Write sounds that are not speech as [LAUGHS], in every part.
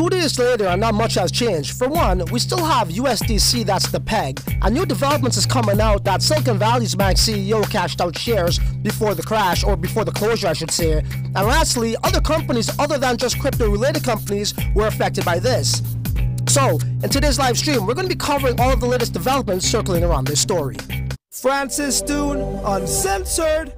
Two days later, and not much has changed. For one, we still have USDC that's the peg, and new developments is coming out that Silicon Valley's bank CEO cashed out shares before the crash, or before the closure, I should say. And lastly, other companies other than just crypto-related companies were affected by this. So, in today's live stream, we're going to be covering all of the latest developments circling around this story. Francis Dhun, Uncensored.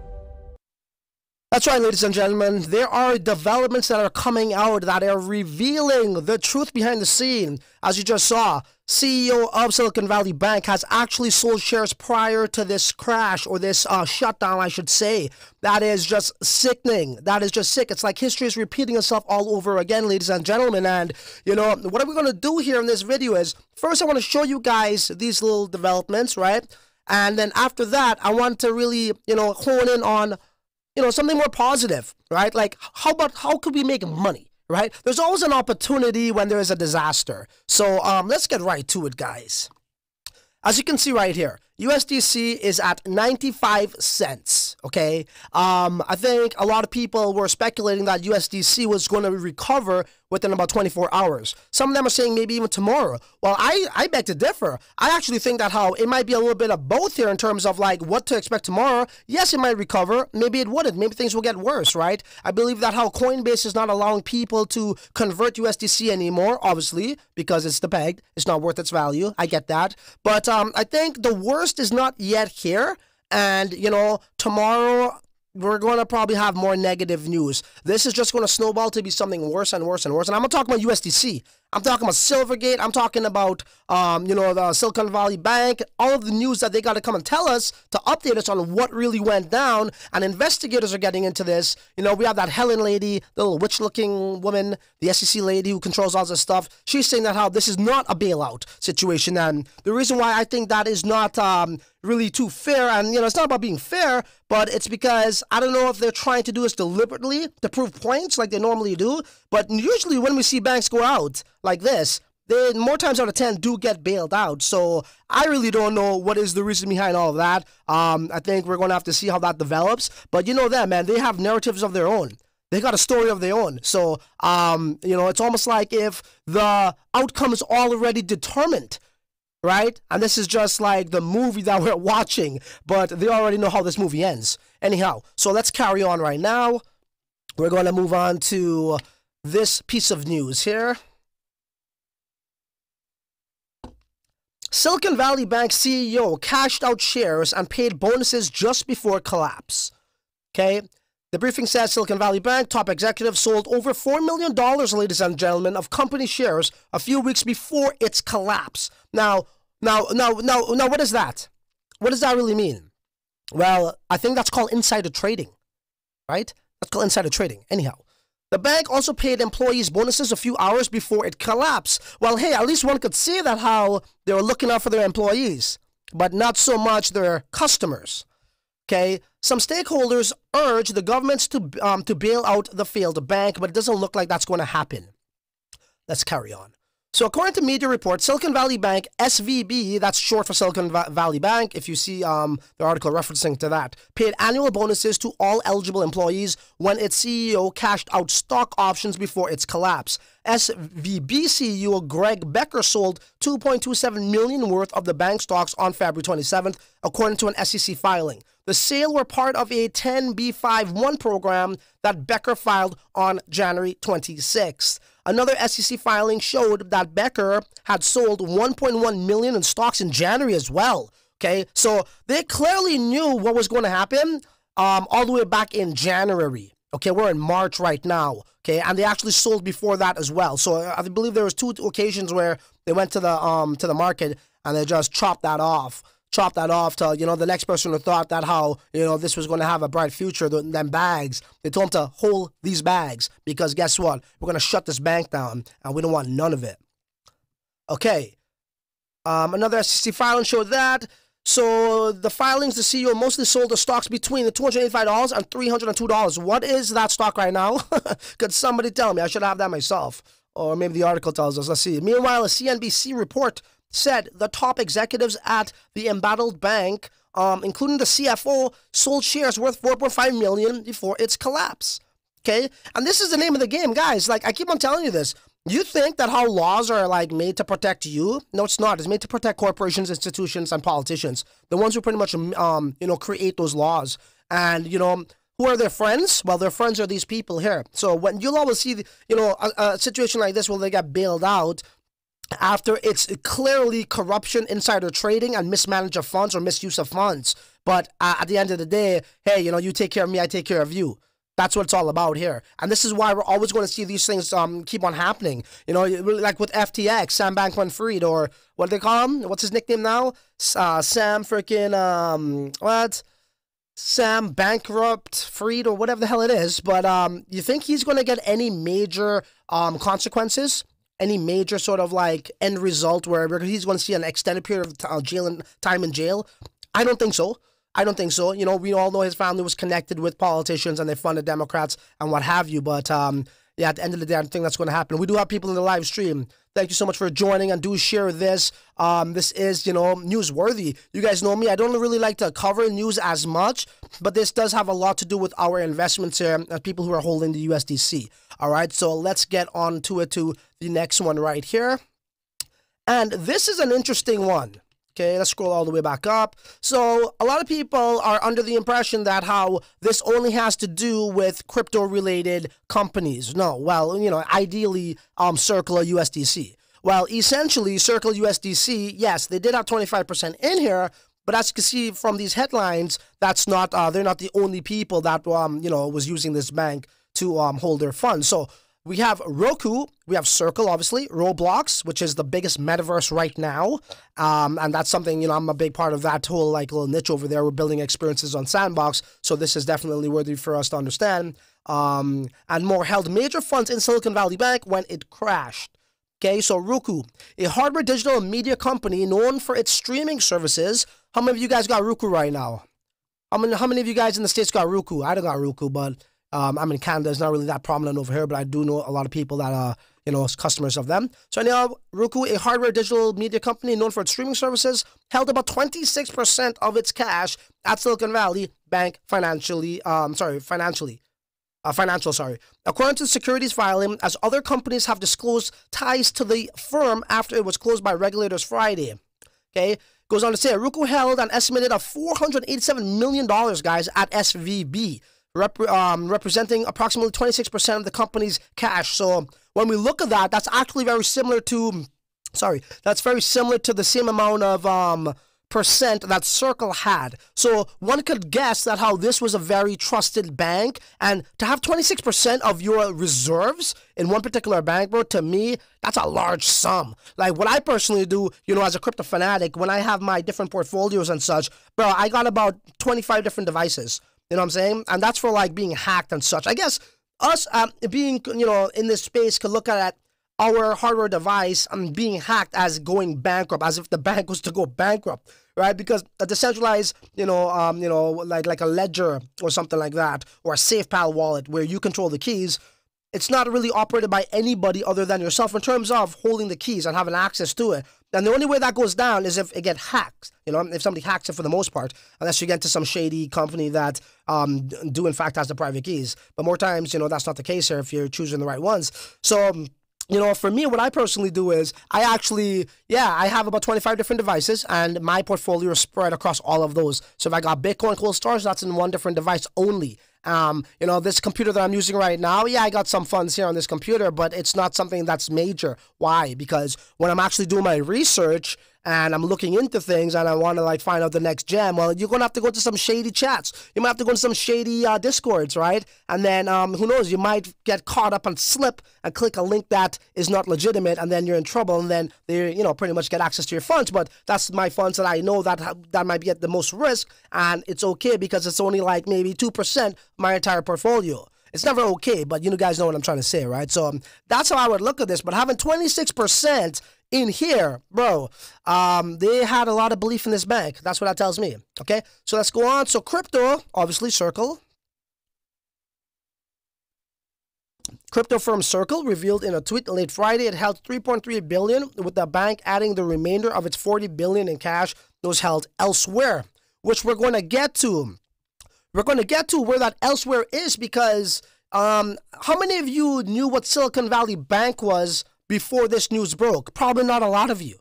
That's right, ladies and gentlemen. There are developments that are coming out that are revealing the truth behind the scene. As you just saw, CEO of Silicon Valley Bank has actually sold shares prior to this crash or this uh, shutdown, I should say. That is just sickening. That is just sick. It's like history is repeating itself all over again, ladies and gentlemen. And, you know, what are we going to do here in this video is first, I want to show you guys these little developments, right? And then after that, I want to really, you know, hone in on you know, something more positive, right? Like, how about how could we make money, right? There's always an opportunity when there is a disaster. So um, let's get right to it, guys. As you can see right here, USDC is at 95 cents. Okay. Um, I think a lot of people were speculating that USDC was going to recover within about 24 hours. Some of them are saying maybe even tomorrow. Well, I, I beg to differ. I actually think that how it might be a little bit of both here in terms of like what to expect tomorrow. Yes, it might recover. Maybe it wouldn't. Maybe things will get worse, right? I believe that how Coinbase is not allowing people to convert USDC anymore, obviously, because it's the peg. It's not worth its value. I get that. But um, I think the worst is not yet here. And, you know, tomorrow we're going to probably have more negative news. This is just going to snowball to be something worse and worse and worse. And I'm going to talk about USDC. I'm talking about Silvergate. I'm talking about, um, you know, the Silicon Valley Bank. All of the news that they got to come and tell us to update us on what really went down. And investigators are getting into this. You know, we have that Yellen lady, the little witch-looking woman, the SEC lady who controls all this stuff. She's saying that how this is not a bailout situation. And the reason why I think that is not um, really too fair, and you know, it's not about being fair, but it's because I don't know if they're trying to do this deliberately to prove points like they normally do. But usually, when we see banks go out like this, they more times out of 10 do get bailed out. So I really don't know what is the reason behind all of that. Um, I think we're going to have to see how that develops. But you know that, man, they have narratives of their own. They got a story of their own. So, um, you know, it's almost like if the outcome is already determined, right? And this is just like the movie that [LAUGHS] we're watching, but they already know how this movie ends. Anyhow, so let's carry on right now. We're going to move on to this piece of news here. Silicon Valley Bank CEO cashed out shares and paid bonuses just before collapse. Okay, the briefing says Silicon Valley Bank top executive sold over $4 million, ladies and gentlemen, of company shares a few weeks before its collapse. Now, now, now, now, now, what is that? What does that really mean? Well, I think that's called insider trading, right? That's called insider trading. Anyhow, the bank also paid employees bonuses a few hours before it collapsed. Well, hey, at least one could see that how they were looking out for their employees, but not so much their customers. Okay, some stakeholders urge the governments to um, to bail out the failed bank, but it doesn't look like that's going to happen. Let's carry on. So, according to media reports, Silicon Valley Bank, SVB, that's short for Silicon Va- Valley Bank, if you see um, the article referencing to that, paid annual bonuses to all eligible employees when its CEO cashed out stock options before its collapse. SVB CEO Greg Becker sold 2.27 million worth of the bank stocks on February 27th, according to an SEC filing. The sale were part of a 10b5-1 program that Becker filed on January 26th. Another SEC filing showed that Becker had sold 1.1 million in stocks in January as well. Okay, so they clearly knew what was going to happen um, all the way back in January. Okay, we're in March right now. Okay, and they actually sold before that as well. So I believe there was two occasions where they went to the um to the market and they just chopped that off chop that off to you know the next person who thought that how you know this was going to have a bright future them bags. They told him to hold these bags because guess what? We're going to shut this bank down and we don't want none of it. Okay. Um, another SEC filing showed that. So the filings the CEO mostly sold the stocks between the $285 and $302 what is that stock right now? [LAUGHS] Could somebody tell me? I should have that myself. Or maybe the article tells us. Let's see. Meanwhile a CNBC report said the top executives at the embattled bank, um, including the CFO, sold shares worth 4.5 million before its collapse. Okay, and this is the name of the game, guys. Like I keep on telling you this. You think that how laws are like made to protect you? No, it's not. It's made to protect corporations, institutions, and politicians. The ones who pretty much, um, you know, create those laws. And you know, who are their friends? Well, their friends are these people here. So when you'll always see, you know, a, a situation like this where they get bailed out after it's clearly corruption, insider trading, and mismanagement of funds or misuse of funds. But uh, at the end of the day, hey, you know, you take care of me, I take care of you. That's what it's all about here. And this is why we're always going to see these things um, keep on happening. You know, like with FTX, Sam Bankman Fried, or what do they call him? What's his nickname now? Uh, Sam freaking, um, what? Sam Bankrupt Fried, or whatever the hell it is. But um, you think he's going to get any major um, consequences? Any major sort of like end result where he's going to see an extended period of uh, jail and time in jail? I don't think so. I don't think so. You know, we all know his family was connected with politicians and they funded Democrats and what have you. But um, yeah, at the end of the day, I think that's going to happen. We do have people in the live stream. Thank you so much for joining and do share this. Um, this is, you know, newsworthy. You guys know me. I don't really like to cover news as much, but this does have a lot to do with our investments here and people who are holding the USDC. All right, so let's get on to it to the next one right here. And this is an interesting one. Okay, let's scroll all the way back up. So, a lot of people are under the impression that how this only has to do with crypto related companies. No, well, you know, ideally, um, Circle USDC. Well, essentially, Circle USDC, yes, they did have 25% in here, but as you can see from these headlines, that's not, uh, they're not the only people that, um, you know, was using this bank to um, hold their funds. So, we have Roku, we have Circle, obviously, Roblox, which is the biggest metaverse right now, um, and that's something you know I'm a big part of that whole like little niche over there. We're building experiences on Sandbox, so this is definitely worthy for us to understand. Um, and more held major funds in Silicon Valley Bank when it crashed. Okay, so Roku, a hardware digital media company known for its streaming services. How many of you guys got Roku right now? How many, how many of you guys in the States got Roku? I don't got Roku, but um, I'm in Canada. It's not really that prominent over here, but I do know a lot of people that are, you know, customers of them. So anyhow, Roku, a hardware digital media company known for its streaming services, held about 26% of its cash at Silicon Valley Bank financially, um, sorry, financially. Uh, financial, sorry. According to the securities filing, as other companies have disclosed ties to the firm after it was closed by regulators Friday. Okay, goes on to say Roku held an estimated of $487 million, guys, at SVB rep- um, representing approximately 26% of the company's cash. So when we look at that, that's actually very similar to, sorry, that's very similar to the same amount of um, percent that Circle had. So one could guess that how this was a very trusted bank, and to have 26% of your reserves in one particular bank, bro, to me, that's a large sum. Like what I personally do, you know, as a crypto fanatic, when I have my different portfolios and such, bro, I got about 25 different devices. You know what I'm saying? And that's for like being hacked and such. I guess us um, being, you know, in this space could look at our hardware device and being hacked as going bankrupt, as if the [LAUGHS] bank was to go bankrupt, right? Because a decentralized, you know, um, you know, like like a ledger or something like that, or a SafePal wallet where you control the keys, it's not really operated by anybody other than yourself in terms of holding the keys and having access to it. And the only way that goes down is if it gets hacked. You know, if somebody hacks it for the most part, unless you get to some shady company that um, do in fact has the private keys. But more times, you know, that's not the case here if you're choosing the right ones. So. Um, you know, for me, what I personally do is I actually, yeah, I have about 25 different devices and my portfolio is spread across all of those. So if I got Bitcoin cold storage, that's in one different device only. Um, you know, this computer that I'm using right now, yeah, I got some funds here on this computer, but it's not something that's major. Why? Because when I'm actually doing my research, and I'm looking into things and I want to like find out the next gem, well, you're gonna have to go to some shady chats. You might have to go to some shady uh, discords, right? And then um, who knows? You might get caught up and slip and click a link that is not legitimate, and then you're in trouble. And then they, you know, pretty much get access to your funds. But that's my funds that I know that that might be at the most risk, and it's okay because it's only like maybe two percent my entire portfolio. It's never okay, but you guys know what I'm trying to say, right? So um, that's how I would look at this. But having 26% in here, bro, um, they had a lot of belief in this bank. That's what that tells me. Okay, so let's go on. So crypto, obviously, Circle. Crypto firm Circle revealed in a tweet late Friday it held 3.3 billion, with the bank adding the remainder of its 40 billion in cash that was held elsewhere, which we're going to get to. We're going to get to where that elsewhere is because um, how many of you knew what Silicon Valley Bank was before this news broke? Probably not a lot of you,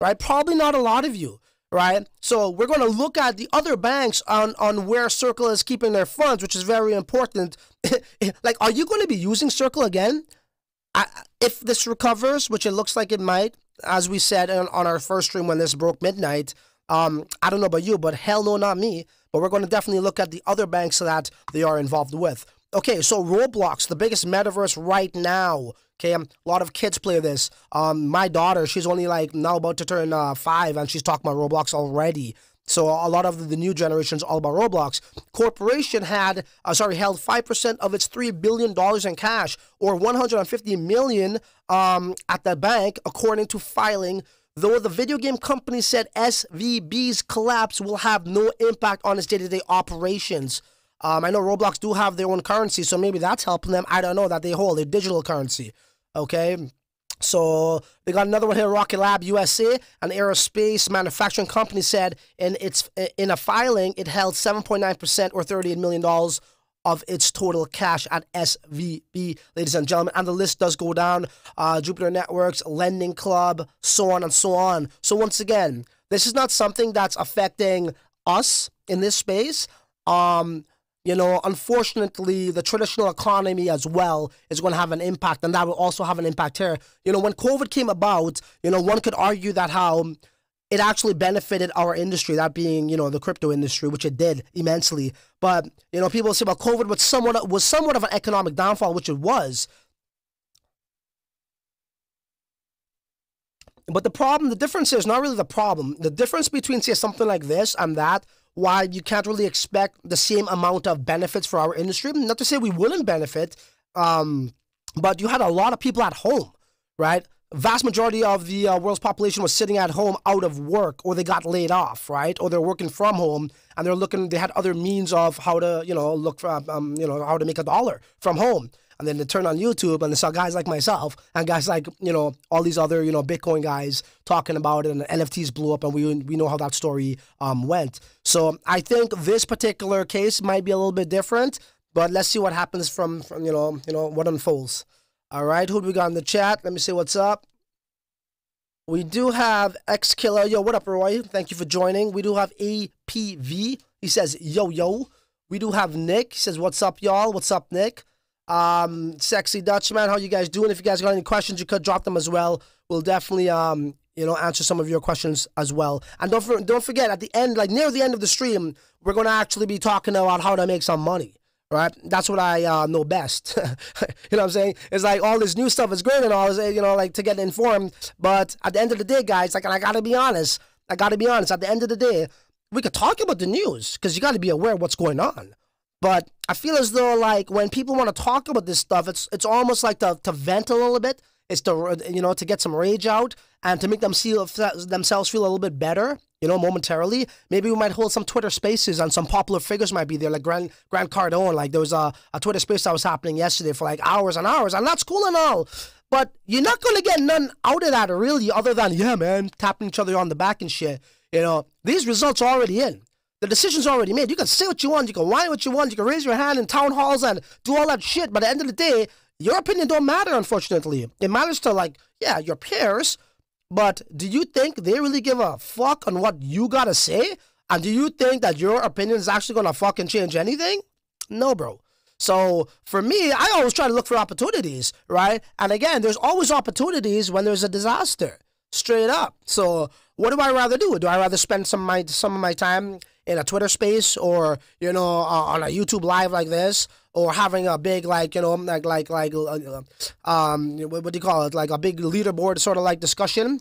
right? Probably not a lot of you, right? So we're going to look at the other banks on, on where Circle is keeping their funds, which is very important. [LAUGHS] like, are you going to be using Circle again? I, if this recovers, which it looks like it might, as we said on, on our first stream when this broke midnight, um, I don't know about you, but hell no, not me. But we're going to definitely look at the other banks that they are involved with. Okay, so Roblox, the biggest metaverse right now. Okay, um, a lot of kids play this. Um, my daughter, she's only like now about to turn uh, five, and she's talking about Roblox already. So a lot of the new generations all about Roblox. Corporation had, uh, sorry, held five percent of its three billion dollars in cash, or 150 million um, at the bank, according to filing. Though the video game company said SVB's collapse will have no impact on its day-to-day operations. Um, I know Roblox do have their own currency, so maybe that's helping them. I don't know that they hold a digital currency. Okay. So they got another one here. Rocket Lab USA, an aerospace manufacturing company, said in its in a filing it held 7.9 percent or 38 million dollars of its total cash at SVB, ladies and gentlemen. And the list does go down. Uh, Jupiter Networks, Lending Club, so on and so on. So once again, this is not something that's affecting us in this space. Um, you know, unfortunately, the traditional economy as well is going to have an impact, and that will also have an impact here. You know, when COVID came about, you know, one could argue that how it actually benefited our industry, that being, you know, the crypto industry, which it did immensely. But, you know, people say well, COVID was somewhat was somewhat of an economic downfall, which it was. But the problem, the difference is not really the problem. The difference between, say, something like this and that why you can't really expect the same amount of benefits for our industry. Not to say we wouldn't benefit, um, but you had a lot of people at home, right? Vast majority of the uh, world's population was sitting at home out of work, or they got laid off, right? Or they're working from home, and they're looking. They had other means of how to, you know, look for, um, you know, how to make a dollar from home and then they turn on YouTube and they saw guys like myself and guys like you know all these other you know Bitcoin guys talking about it, and NFTs blew up, and we we know how that story um, went. So I think this particular case might be a little bit different, but let's see what happens from, from you know you know what unfolds. All right, who do we got in the chat? Let me see what's up. We do have X Killer. Yo, what up, Roy? Thank you for joining. We do have APV. He says, yo, yo. We do have Nick. He says, what's up, y'all? What's up, Nick? Um, sexy Dutchman, how you guys doing? If you guys got any questions, you could drop them as well. We'll definitely um, you know, answer some of your questions as well. And don't for, don't forget at the end, like near the end of the stream, we're gonna actually be talking about how to make some money. Right, that's what I uh, know best. [LAUGHS] you know what I'm saying? It's like all this new stuff is great and all, you know, like to get informed. But at the end of the day, guys, like, I gotta be honest. I gotta be honest. At the end of the day, we could talk about the news because you gotta be aware of what's going on. But I feel as though like when people want to talk about this stuff, it's it's almost like to, to vent a little bit. It's to you know to get some rage out and to make them feel themselves feel a little bit better. You know, momentarily. Maybe we might hold some Twitter spaces and some popular figures might be there, like Grant Grant Cardone. Like there was a, a Twitter space that was happening yesterday for like hours and hours, and that's cool and all. But you're not gonna get none out of that really, other than yeah, man, tapping each other on the back and shit. You know, these results are already in. The decision's already made. You can say what you want, you can whine what you want, you can raise your hand in town halls and do all that shit, but at the end of the day, your opinion don't matter, unfortunately. It matters to, like, yeah, your peers, but do you think they really give a fuck on what you gotta say? And do you think that your opinion is actually gonna fucking change anything? No, bro. So for me, I always try to look for opportunities, right? And again, there's always opportunities when there's a disaster, straight up. So what do I rather do? Do I rather spend some of my some of my time in a Twitter space or you know uh, on a YouTube live like this or having a big like you know like like like uh, um what, what do you call it? Like a big leaderboard sort of like discussion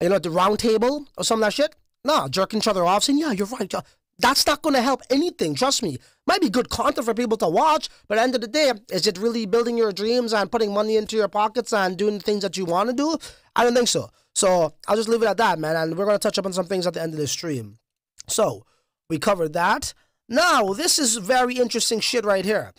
you know at the round table or some of that shit? No jerking each other off saying yeah you're right that's not going to help anything trust me. Might be good content for people to watch but at the end of the day is it really building your dreams and putting money into your pockets and doing the things that you want to do? I don't think so. So i'll just leave it at that man and we're going to touch up on some things at the end of the stream. So we covered that. Now, this is very interesting shit right here.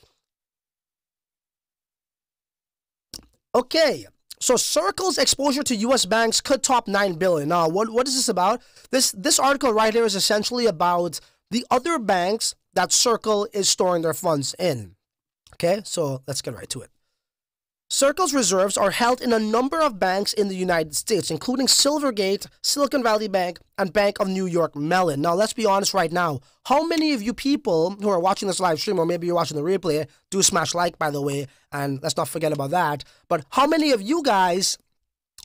Okay, so Circle's exposure to U.S. banks could top nine billion. Now, what what is this about? This this article right here is essentially about the other banks that Circle is storing their funds in. Okay, so let's get right to it. Circle's reserves are held in a number of banks in the United States, including Silvergate, Silicon Valley Bank, and Bank of New York Mellon. Now, let's be honest right now. How many of you people who are watching this live stream, or maybe you're watching the replay, do smash like, by the way, and let's not forget about that. But how many of you guys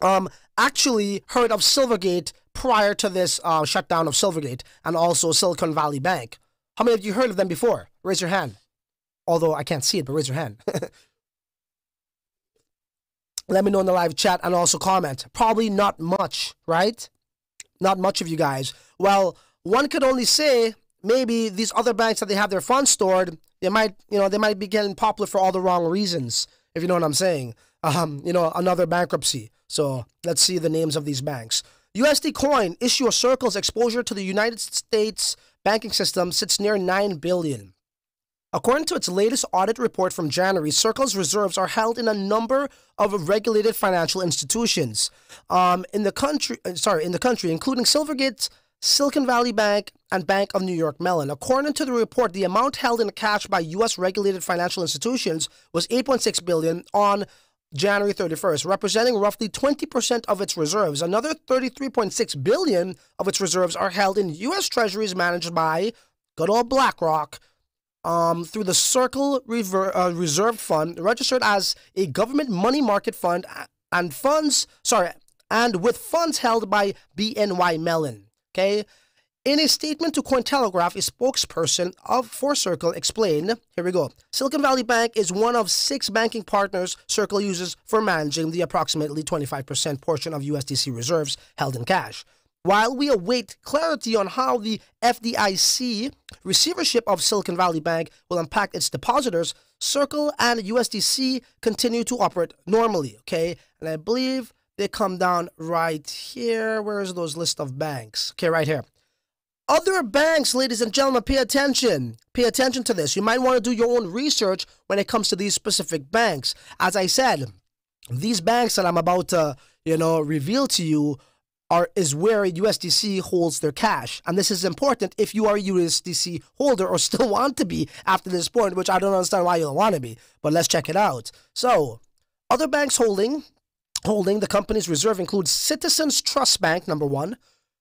um, actually heard of Silvergate prior to this uh, shutdown of Silvergate and also Silicon Valley Bank? How many of you heard of them before? Raise your hand. Although I can't see it, but raise your hand. [LAUGHS] Let me know in the live chat and also comment. Probably not much, right? Not much of you guys. Well, one could only say maybe these other banks that they have their funds stored, they might, you know, they might be getting popular for all the wrong reasons, if you know what I'm saying. Um, you know, another bankruptcy. So let's see the names of these banks. USD Coin, Issuer Circle's exposure to the United States banking system sits near 9 billion. According to its latest audit report from January, Circle's reserves are held in a number of regulated financial institutions um, in the country. Uh, sorry, in the country, including Silvergate, Silicon Valley Bank, and Bank of New York Mellon. According to the report, the amount held in cash by U.S. regulated financial institutions was 8.6 billion on January 31st, representing roughly 20% of its reserves. Another 33.6 billion of its reserves are held in U.S. Treasuries managed by good old BlackRock um, through the Circle Rever- uh, Reserve Fund, registered as a government money market fund, and funds, sorry, and with funds held by BNY Mellon. Okay. In a statement to Cointelegraph, a spokesperson of For Circle explained, here we go, Silicon Valley Bank is one of six banking partners Circle uses for managing the approximately 25% portion of USDC reserves held in cash. While we await clarity on how the FDIC receivership of Silicon Valley Bank will impact its depositors, Circle and USDC continue to operate normally, okay? And I believe they come down right here. Where is those list of banks? Okay, right here. Other banks, ladies and gentlemen, pay attention. Pay attention to this. You might want to do your own research when it comes to these specific banks. As I said, these banks that I'm about to, you know, reveal to you are is where USDC holds their cash. And this is important if you are a USDC holder or [LAUGHS] still want to be after this point, which I don't understand why you don't want to be. But let's check it out. So, other banks holding holding the company's reserve includes Citizens Trust Bank number 1,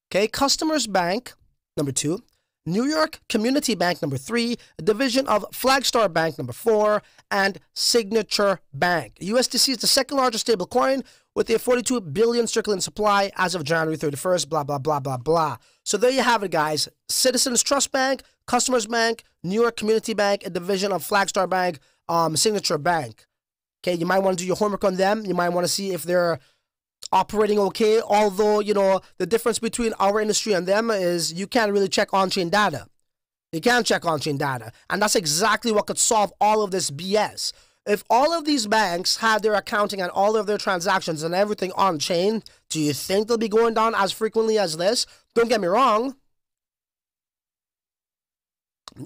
okay, Customers Bank number 2, New York Community Bank number 3, a division of Flagstar Bank number 4, and Signature Bank. USDC is the second largest stablecoin with a 42 billion circulating supply as of January 31st, blah, blah, blah, blah, blah. So there you have it, guys. Citizens Trust Bank, Customers Bank, New York Community Bank, a division of Flagstar Bank, um, Signature Bank. Okay, you might want to do your homework on them. You might want to see if they're operating okay. Although, you know, the difference between our industry and them is you can't really check on chain data. You can't check on chain data. And that's exactly what could solve all of this BS. If all of these banks had their accounting and all of their transactions and everything on chain, do you think they'll be going down as frequently as this? Don't get me wrong.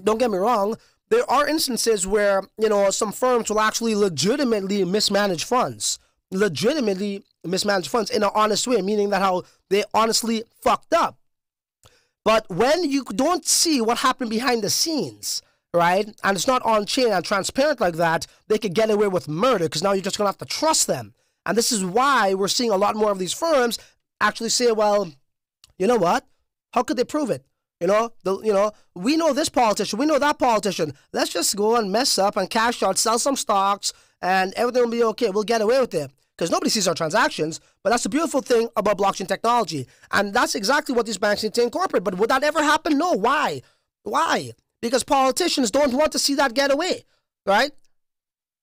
Don't get me wrong. There are instances where, you know, some firms will actually legitimately mismanage funds. Legitimately mismanage funds in an honest way, meaning that how they honestly fucked up. But when you don't see what happened behind the scenes, right? And it's not on chain and transparent like that, they could get away with murder because now you're just going to have to trust them. And this is why we're seeing a lot more of these firms actually say, well, you know what? How could they prove it? You know, the you know, we know this politician, we know that politician. Let's just go and mess up and cash out, sell some stocks, and everything will be okay. We'll get away with it because nobody sees our transactions. But that's the beautiful thing about blockchain technology, and that's exactly what these banks need to incorporate. But would that ever happen? No. Why? Why? Because politicians don't want to see that get away, right?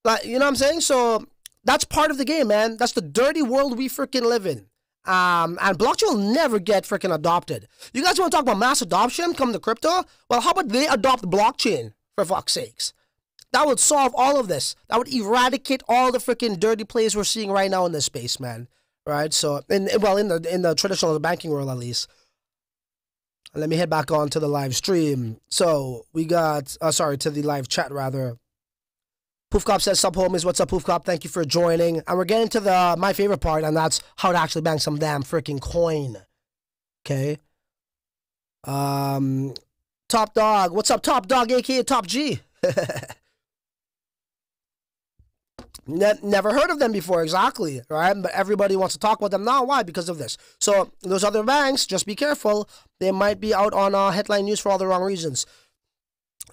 Like, you know what I'm saying? So that's part of the game, man. That's the dirty world we freaking live in. Um, and blockchain will never get freaking adopted. You guys want to talk about mass adoption come to crypto? Well, how about they adopt blockchain for fuck's sakes? That would solve all of this. That would eradicate all the freaking dirty plays we're seeing right now in this space, man. Right? So, in well, in the in the traditional banking world at least let me head back on to the live stream. So we got, uh, sorry, to the live chat rather. Poofcop says, "Sub homies, what's up, Poofcop? Thank you for joining." And we're getting to the my favorite part, and that's how to actually bank some damn freaking coin. Okay. Um, Top Dog, what's up, Top Dog, aka Top G? [LAUGHS] Ne- never heard of them before, exactly, right? But everybody wants to talk about them now. Why? Because of this. So those other banks, just be careful. They might be out on uh, headline news for all the wrong reasons.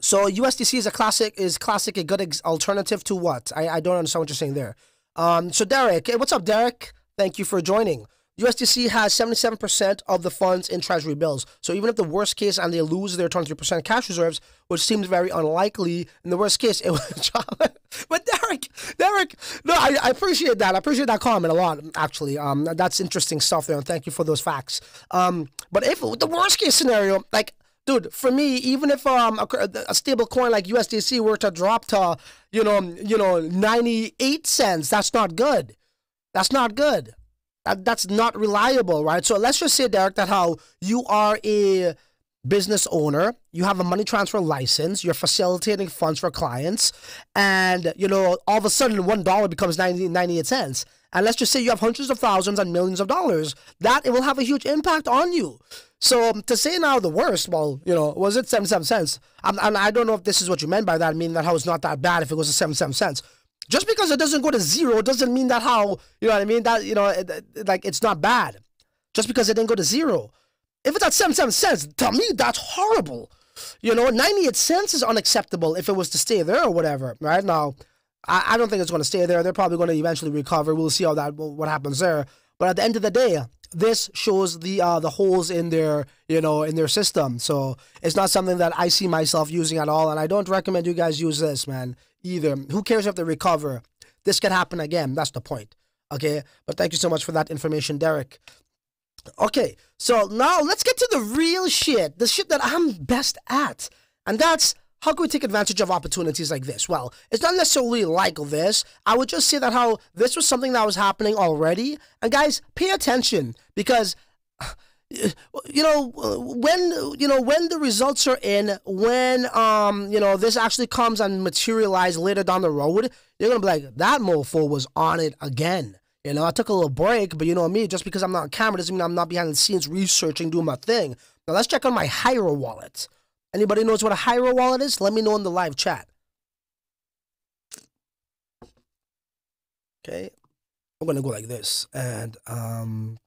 So USDC is a classic. Is classic a good ex- alternative to what? I, I don't understand what you're saying there. Um, so Derek, what's up, Derek? Thank you for joining. USDC has 77% of the funds in treasury bills. So even if the worst case and they lose their 23% cash reserves, which seems very unlikely, in the worst case, it would [LAUGHS] But Derek, Derek, no, I, I, appreciate that. I appreciate that comment a lot, actually. Um, that's interesting stuff there, and thank you for those facts. Um, but if the worst case scenario, like, dude, for me, even if um a, a stable coin like USDC were to drop to, you know, you know, 98 cents, that's not good. That's not good. That, that's not reliable, right? So let's just say, Derek, that how you are a business owner, you have a money transfer license, you're facilitating funds for clients, and you know, all of a sudden one dollar becomes 90, 98 cents. And let's just say you have hundreds of thousands and millions of dollars, that it will have a huge impact on you. So um, to say now the worst, well, you know, was it 77 cents? and I don't know if this is what you meant by that, I mean that how it's not that bad if it was a 77 cents just because it doesn't go to zero doesn't mean that how you know what I mean that you know it, it, like it's not bad just because it didn't go to zero. If it's at 77 cents, to me that's horrible. You know, 98 cents is unacceptable if it was to stay there or whatever. Right now, I, I don't think it's going to stay there. They're probably going to eventually recover. We'll see how that what happens there. But at the end of the day, this shows the uh, the holes in their you know in their system. So it's not something that I see myself using at all, and I don't recommend you guys use this, man either. Who cares if they recover? This could happen again. That's the point. Okay. But thank you so much for that information, Derek. Okay. So now let's get to the real shit, the shit that I'm best at. And that's how can we take advantage of opportunities like this? Well, it's not necessarily like this. I would just say that how this was something that was happening already. And guys, pay attention because you know when you know when the results are in when um you know this actually comes and materialize later down the road you're gonna be like that mofo was on it again. You know i took a little break but you know me just because i'm not on camera doesn't mean i'm not behind the scenes researching doing my thing. Now let's check on my Hiro wallet. Anybody knows what a Hiro wallet is? Let me know in the live chat. Okay i'm gonna go like this and um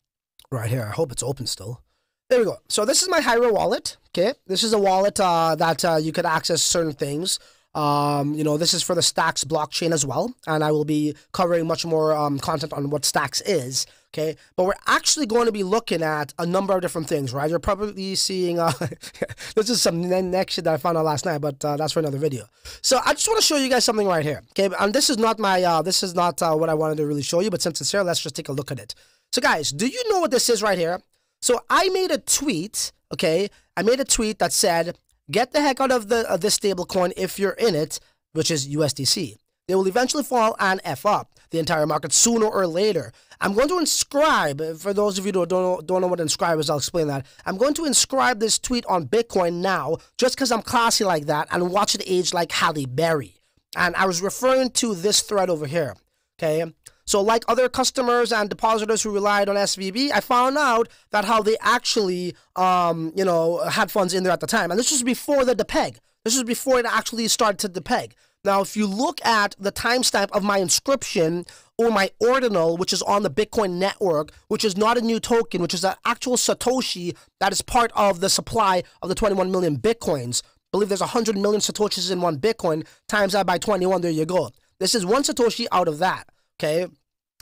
right here. I hope it's open still. There we go. So this is my Hiro wallet. Okay, this is a wallet uh, that uh, you could access certain things. Um, you know, this is for the Stacks blockchain as well, and I will be covering much more um, content on what Stacks is. Okay, but we're actually going to be looking at a number of different things, right? You're probably seeing. Uh, [LAUGHS] this is some next shit that I found out last night, but uh, that's for another video. So I just want to show you guys something right here. Okay, and this is not my. Uh, this is not uh, what I wanted to really show you, but since it's here, let's just take a look at it. So, guys, do you know what this is right here? So, I made a tweet, okay? I made a tweet that said, get the heck out of the of this stablecoin if you're in it, which is USDC. They will eventually fall and F up the entire market sooner or later. I'm going to inscribe, for those of you who don't know, don't know what inscribe is, I'll explain that. I'm going to inscribe this tweet on Bitcoin now just because I'm classy like that and watch it age like Halle Berry. And I was referring to this thread over here, okay? So, like other customers and depositors who relied on SVB, I found out that how they actually, um, you know, had funds in there at the time. And this was before the depeg. This was before it actually started to depeg. Now, if you look at the timestamp of my inscription or my ordinal, which is on the Bitcoin network, which is not a new token, which is an actual Satoshi that is part of the supply of the 21 million Bitcoins. I believe there's 100 million Satoshis in one Bitcoin, times that by 21, there you go. This is one Satoshi out of that. Okay.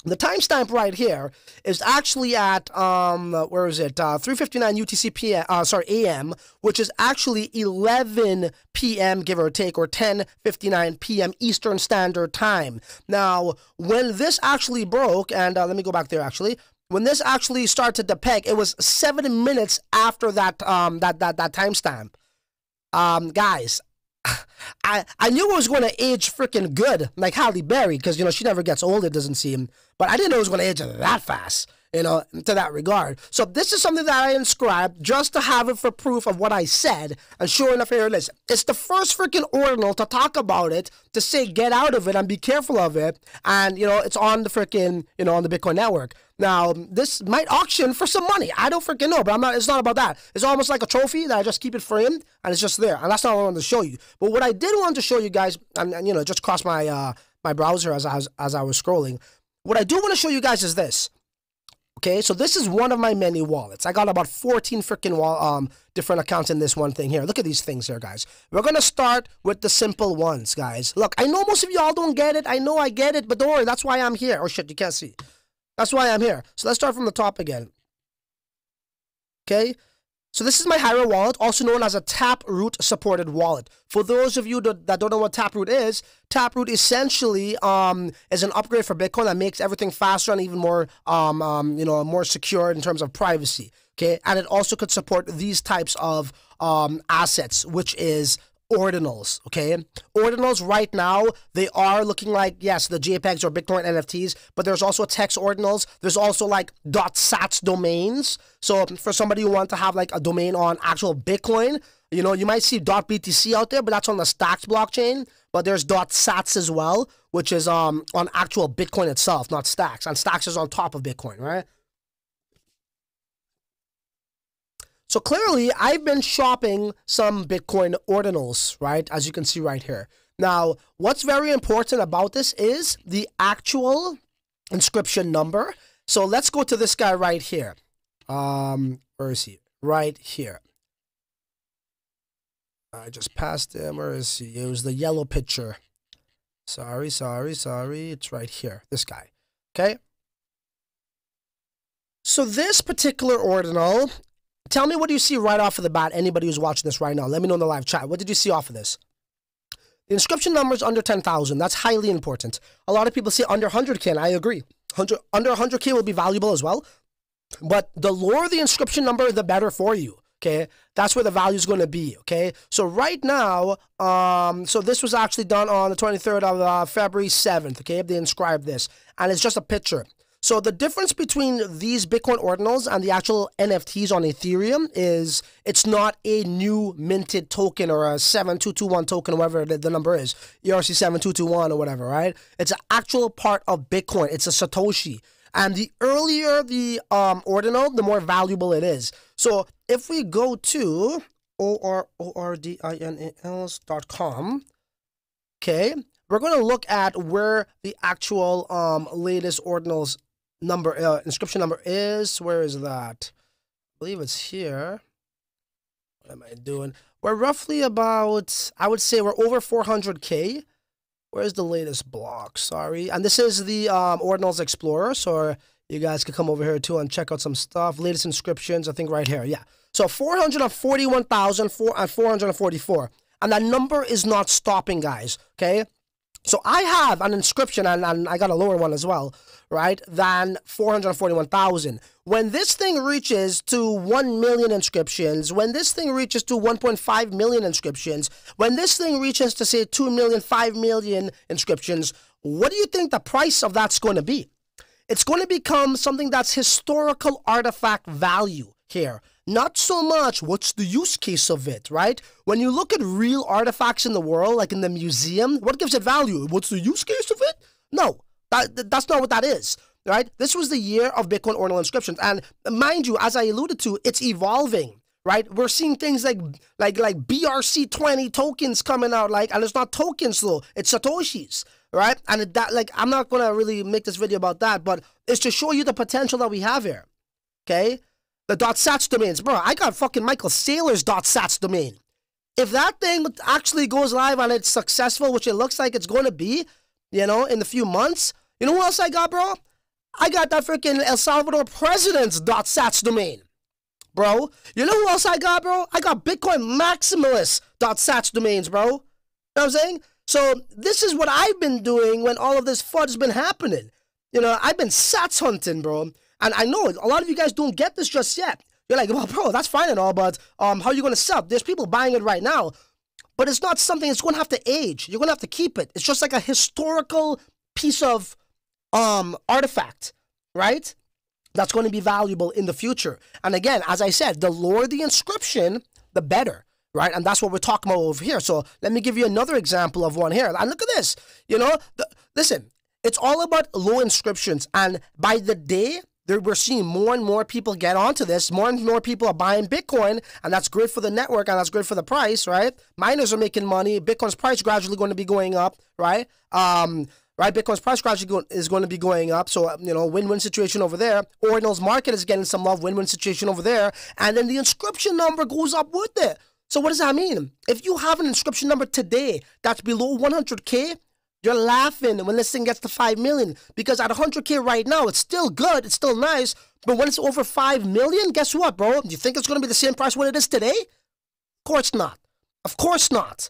The timestamp right here is actually at um where is it uh, 3:59 UTC PM uh, sorry AM which is actually 11 PM give or take or 10:59 PM Eastern Standard Time. Now when this actually broke and uh, let me go back there actually when this actually started to peg it was 7 minutes after that um that that that timestamp. Um guys I I knew it was going to age freaking good, like Halle Berry, because you know she never gets old. It doesn't seem, but I didn't know it was going to age that fast. You know, to that regard. So this is something that I inscribed just to have it for proof of what I said. And sure enough, here it is. It's the first freaking ordinal to talk about it, to say get out of it and be careful of it. And you know, it's on the freaking you know on the Bitcoin network. Now, this might auction for some money. I don't freaking know, but I'm not. It's not about that. It's almost like a trophy that I just keep it framed and it's just there. And that's not what I wanted to show you. But what I did want to show you guys, and, and you know, just cross my uh, my browser as, as, as I was scrolling. What I do want to show you guys is this. Okay, so this is one of my many wallets. I got about 14 freaking um, different accounts in this one thing here. Look at these things here, guys. We're going to start with the simple ones, guys. Look, I know most of y'all don't get it. I know I get it, but don't worry. That's why I'm here. Oh, shit, you can't see. That's why I'm here. So let's start from the top again. Okay, so this is my Hiro wallet, also known as a Taproot supported wallet. For those of you that, don't know what Taproot is, Taproot essentially um, is an upgrade for Bitcoin that makes everything faster and even more, um, um, you know, more secure in terms of privacy. Okay, and it also could support these types of um, assets, which is ordinals, okay? Ordinals right now, they are looking like, yes, the JPEGs or Bitcoin NFTs, but there's also text ordinals. There's also like .sats domains. So for somebody who wants to have like a domain on actual Bitcoin, you know, you might see .btc out there, but that's on the Stacks blockchain. But there's .sats as well, which is um on actual Bitcoin itself, not Stacks. And Stacks is on top of Bitcoin, right? So clearly, I've been shopping some Bitcoin ordinals, right? As you can see right here. Now, what's very important about this is the actual inscription number. So let's go to this guy right here. Um, where is he? Right here. I just passed him. Where is he? It was the yellow picture. Sorry, sorry, sorry. It's right here. This guy. Okay. So this particular ordinal Tell me what do you see right off of the bat, anybody who's watching this right now. Let me know in the live chat. What did you see off of this? The inscription number is under 10,000. That's highly important. A lot of people say under 100K, and I agree. 100, under 100K will be valuable as well. But the lower the inscription number, the better for you. Okay, that's where the value is going to be. Okay, so right now, um, so this was actually done on the 23rd of uh, February 7th. Okay, they inscribed this, and it's just a picture. So the difference between these Bitcoin ordinals and the actual NFTs on Ethereum is it's not a new minted token or a 7221 token, whatever the, the number is, ERC 7221 or whatever, right? It's an actual part of Bitcoin. It's a Satoshi. And the earlier the um, ordinal, the more valuable it is. So if we go to O-R-O-R-D-I-N-A-Ls.com, okay, we're going to look at where the actual um, latest ordinals number uh, inscription number is. Where is that? I believe it's here. What am I doing? We're roughly about, I would say we're over 400k. Where's the latest block? Sorry. And this is the um, Ordinals Explorer. So you guys can come over here too and check out some stuff. Latest inscriptions, I think right here. Yeah. So 441,444. And that number is not stopping, guys. Okay. So I have an inscription, and, and I got a lower one as well, right, than 441,000. When this thing reaches to 1 million inscriptions, when this thing reaches to 1.5 million inscriptions, when this thing reaches to, say, 2 million, 5 million inscriptions, what do you think the price of that's going to be? It's going to become something that's historical artifact value here. Not so much what's the use case of it, right? When you look at real artifacts in the world, like in the museum, what gives it value? What's the use case of it? No, that, that's not what that is, right? This was the year of Bitcoin ordinal inscriptions. And mind you, as I alluded to, it's evolving right? We're seeing things like like like BRC20 tokens coming out, like, and it's not tokens though, it's satoshis, right? And that like I'm not gonna really make this video about that, but it's to show you the potential that we have here. Okay, the .sats domains. Bro, I got fucking Michael Saylor's .sats domain. If that thing actually goes live and it's successful, which it looks like it's going to be, you know, in a few months, you know who else I got, bro? I got that freaking El Salvador president's .sats domain. Bro, you know who else I got, bro? I got Bitcoin maximalist .sats domains, bro. You know what I'm saying? So this is what I've been doing when all of this FUD's been happening. You know, I've been sats hunting, bro. And I know a lot of you guys don't get this just yet. You're like, well, bro, that's fine and all, but um, how are you going to sell? There's people buying it right now. But it's not something that's going to have to age. You're going to have to keep it. It's just like a historical piece of um, artifact, right? That's going to be valuable in the future. And again, as I said, the lower the inscription, the better, right? And that's what we're talking about over here. So let me give you another example of one here. And look at this. You know, the, listen, it's all about low inscriptions. And by the day, we're seeing more and more people get onto this. More and more people are buying Bitcoin, and that's great for the network and that's great for the price, right? Miners are making money. Bitcoin's price gradually going to be going up, right? Um, right? Bitcoin's price gradually is going to be going up. So, you know, win win situation over there. Ordinals market is getting some love, win win situation over there. And then the inscription number goes up with it. So, what does that mean? If you have an inscription number today that's below 100K, you're laughing when this thing gets to 5 million because at 100K right now, it's still good, it's still nice. But when it's over 5 million, guess what, bro? Do you think it's going to be the same price when it is today? Of course not. Of course not.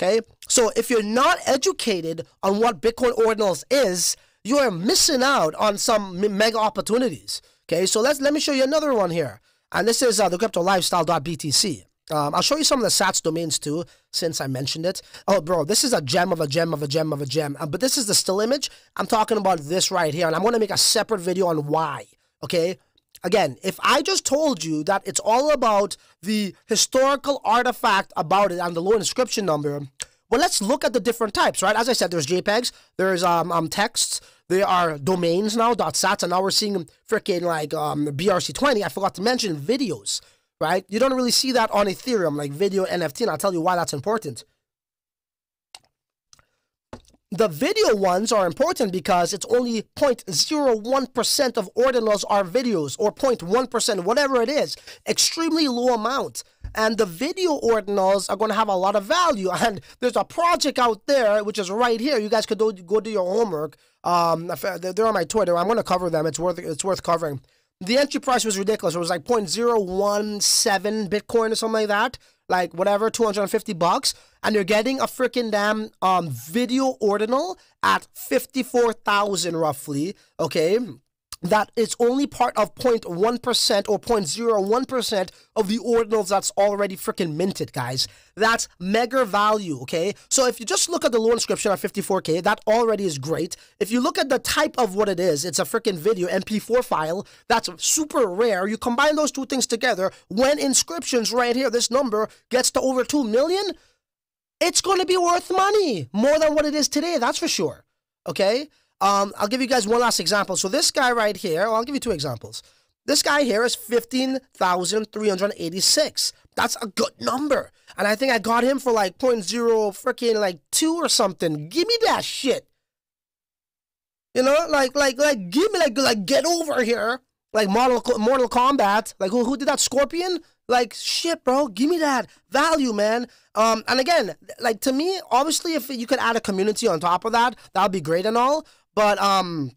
Okay? So if you're not educated on what Bitcoin Ordinals is, you are missing out on some mega opportunities. Okay? So let's let me show you another one here. And this is uh, the cryptolifestyle.btc. Um, I'll show you some of the sats domains too, since I mentioned it. Oh, bro, this is a gem of a gem of a gem of a gem. Uh, but this is the still image. I'm talking about this right here, and I'm going to make a separate video on why. Okay? Again, if I just told you that it's all about the historical artifact about it and the low inscription number, well, let's look at the different types, right? As I said, there's JPEGs, there's um, um texts, there are domains now, .sats, and now we're seeing freaking like um, BRC20. I forgot to mention videos, right? You don't really see that on Ethereum, like video NFT, and I'll tell you why that's important the video ones are important because it's only 0.01% of ordinals are videos or 0.1%, whatever it is. Extremely low amount. And the video ordinals are going to have a lot of value. [LAUGHS] And there's a project out there, which is right here. You guys could go, go do your homework. Um, they're on my Twitter. I'm going to cover them. It's worth, it's worth covering. The entry price was ridiculous. It was like 0.017 Bitcoin or something like that like whatever, 250 bucks, and you're getting a freaking damn um video ordinal at 54,000 roughly, okay? That it's only part of 0.1% or 0.01% of the ordinals that's already freaking minted, guys. That's mega value, okay? So if you just look at the low inscription at 54K, that already is great. If you look at the type of what it is, it's a freaking video, MP4 file, that's super rare. You combine those two things together, when inscriptions right here, this number gets to over 2 million, it's going to be worth money. More than what it is today, that's for sure, okay? Um, I'll give you guys one last example. So this guy right here, well, I'll give you two examples. This guy here is 15,386. That's a good number. And I think I got him for like 0.0 freaking like 2 or something. Give me that shit. You know, like like like give me like like get over here. Like Mortal Mortal Kombat. Like who who did that Scorpion? Like shit, bro. Give me that value, man. Um, and again, like to me, obviously, if you could add a community on top of that, that'd be great and all. But um,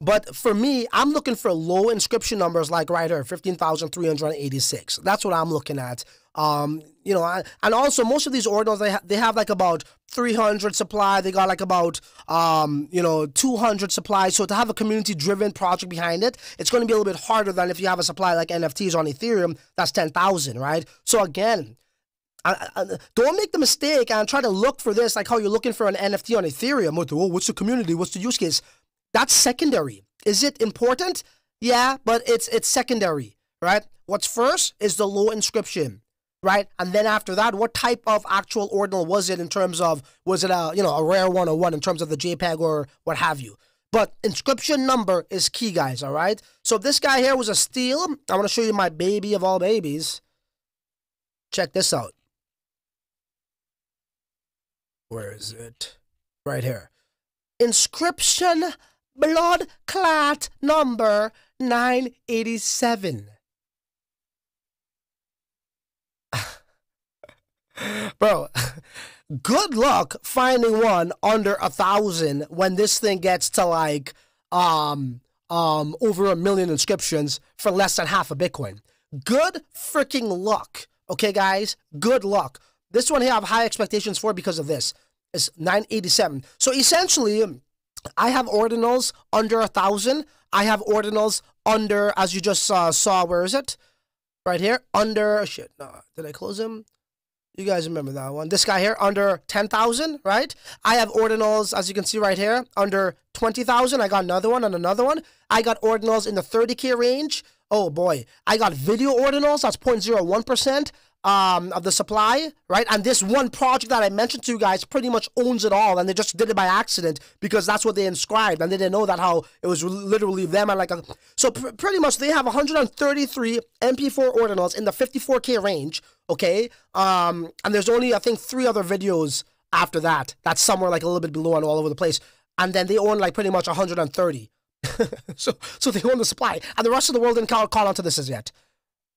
but for me, I'm looking for low inscription numbers like right here, 15,386. That's what I'm looking at. Um, you know, and also most of these ordinals, they, ha- they have like about 300 supply. They got like about, um, you know, 200 supply. So to have a community driven project behind it, it's going to be a little bit harder than if you have a supply like NFTs on Ethereum, that's 10,000, right? So again, I, I, don't make the mistake and try to look for this like how you're looking for an NFT on Ethereum. Oh, what's the community? What's the use case? That's secondary. Is it important? Yeah, but it's it's secondary, right? What's first is the low inscription, right? And then after that, what type of actual ordinal was it in terms of was it a you know a rare one or one in terms of the JPEG or what have you? But inscription number is key, guys. All right. So this guy here was a steal. I want to show you my baby of all babies. Check this out. Where is it? Right here. Inscription blood clot number 987. [LAUGHS] Bro, [LAUGHS] good luck finding one under a thousand when this thing gets to like um um over a million inscriptions for less than half a Bitcoin. Good freaking luck. Okay, guys? Good luck. This one here I have high expectations for because of this. It's 987. So essentially, I have ordinals under a thousand. I have ordinals under, as you just uh, saw, where is it? Right here, under, shit, no, did I close him? You guys remember that one. This guy here, under 10,000, right? I have ordinals, as you can see right here, under 20,000. I got another one and another one. I got ordinals in the 30K range. Oh boy. I got video ordinals, that's 0.01% um, of the supply, right? And this one project that I mentioned to you guys pretty much owns it all, and they just did it by accident because that's what they inscribed, and they didn't know that how it was literally them and like a. So pr- pretty much they have 133 MP4 ordinals in the 54k range, okay? Um, and there's only I think three other videos after that. That's somewhere like a little bit below and all over the place. and then they own like pretty much 130. [LAUGHS] so so they own the supply, and the rest of the world didn't call, call onto this as yet.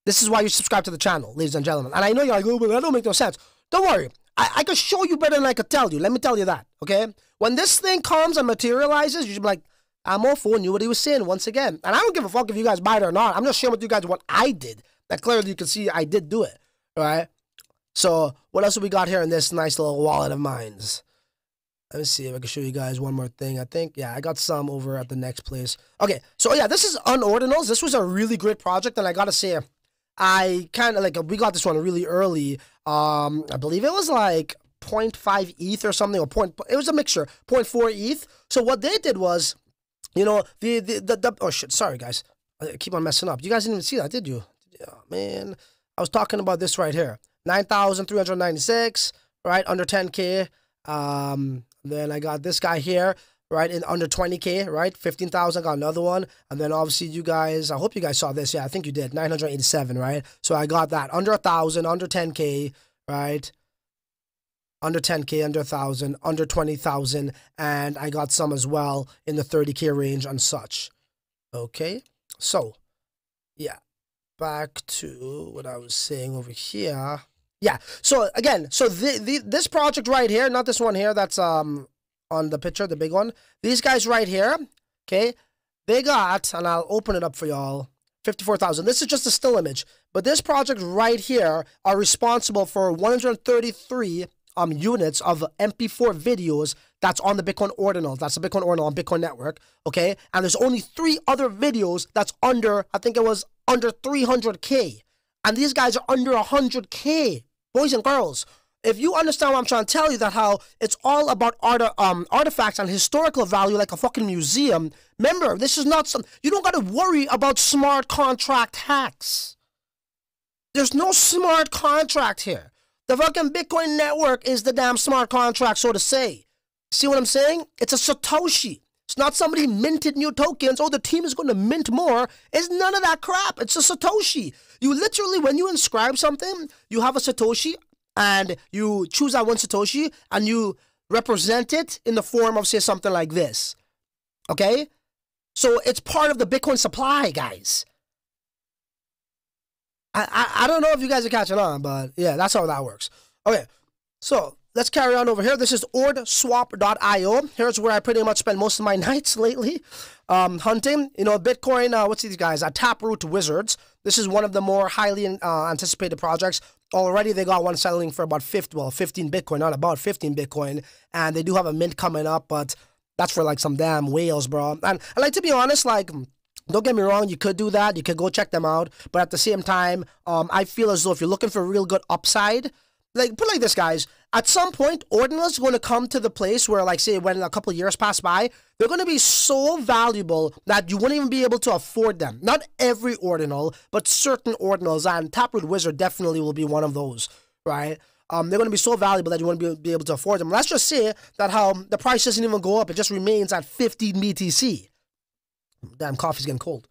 This is why you subscribe to the channel, ladies and gentlemen. And I know you're like, oh, but that don't make no sense. Don't worry. I, I can show you better than I could tell you. Let me tell you that, okay? When this thing comes and materializes, you should be like, I'm all for knew what he was saying once again. And I don't give a fuck if you guys buy it or not. I'm just sharing with you guys what I did. That clearly you can see I did do it, right? So what else have we got here in this nice little wallet of mine? Let me see if I can show you guys one more thing. I think, yeah, I got some over at the next place. Okay, so yeah, this is Unordinals. This was a really great project, and I gotta say, I kind of like, we got this one really early. Um, I believe it was like 0.5 ETH or something, or point, it was a mixture, 0.4 ETH. So what they did was, you know, the, the, the, the oh shit, sorry guys. I keep on messing up. You guys didn't even see that, did you? Oh, man. I was talking about this right here. 9,396, right? Under 10K. Um, then I got this guy here, right? In under 20K, right? 15,000, got another one. And then obviously you guys, I hope you guys saw this. Yeah, I think you did. 987, right? So I got that under a 1,000, under 10K, right? Under 10K, under a 1,000, under 20,000. And I got some as well in the 30K range and such. Okay. So, yeah. Back to what I was saying over here. Yeah. So again, so the, the this project right here, not this one here, that's um on the picture, the big one. These guys right here, okay, they got, and I'll open it up for y'all. 54,000. This is just a still image. But this project right here are responsible for 133 um units of MP4 videos that's on the Bitcoin Ordinal. That's the Bitcoin Ordinal on Bitcoin Network. Okay. And there's only three other videos that's under, I think it was under 300K. And these guys are under 100K boys and girls, if you understand what I'm trying to tell you, that how it's all about art, um, artifacts and historical value, like a fucking museum. Remember, this is not some. You don't got to worry about smart contract hacks. There's no smart contract here. The fucking Bitcoin network is the damn smart contract, so to say. See what I'm saying? It's a Satoshi. It's not somebody minted new tokens. Oh, the team is going to mint more. It's none of that crap. It's a Satoshi. You literally, when you inscribe something, you have a Satoshi and you choose that one Satoshi and you represent it in the form of, say, something like this. Okay? So it's part of the Bitcoin supply, guys. I, I, I don't know if you guys are catching on, but yeah, that's how that works. Okay, so let's carry on over here. This is ordswap.io. Here's where I pretty much spend most of my [LAUGHS] nights lately. Um, hunting, you know, Bitcoin, uh, what's these guys? Uh, Taproot Wizards. This is one of the more highly uh, anticipated projects. Already they got one selling for about 50, well, 15 Bitcoin, not about 15 Bitcoin. And they do have a mint coming up, but that's for like some damn whales, bro. And, and like, to be honest, like, don't get me wrong, you could do that. You could go check them out. But at the same time, um, I feel as though if you're looking for real good upside, like put like this, guys. At some point, ordinals are going to come to the place where, like, say, when a couple years pass by, they're going to be so valuable that you wouldn't even be able to afford them. Not every ordinal, but certain ordinals, and Taproot Wizard definitely will be one of those, right? Um, they're going to be so valuable that you won't be, be able to afford them. Let's just say that how the price doesn't even go up; it just remains at 15 BTC. Damn, coffee's getting cold.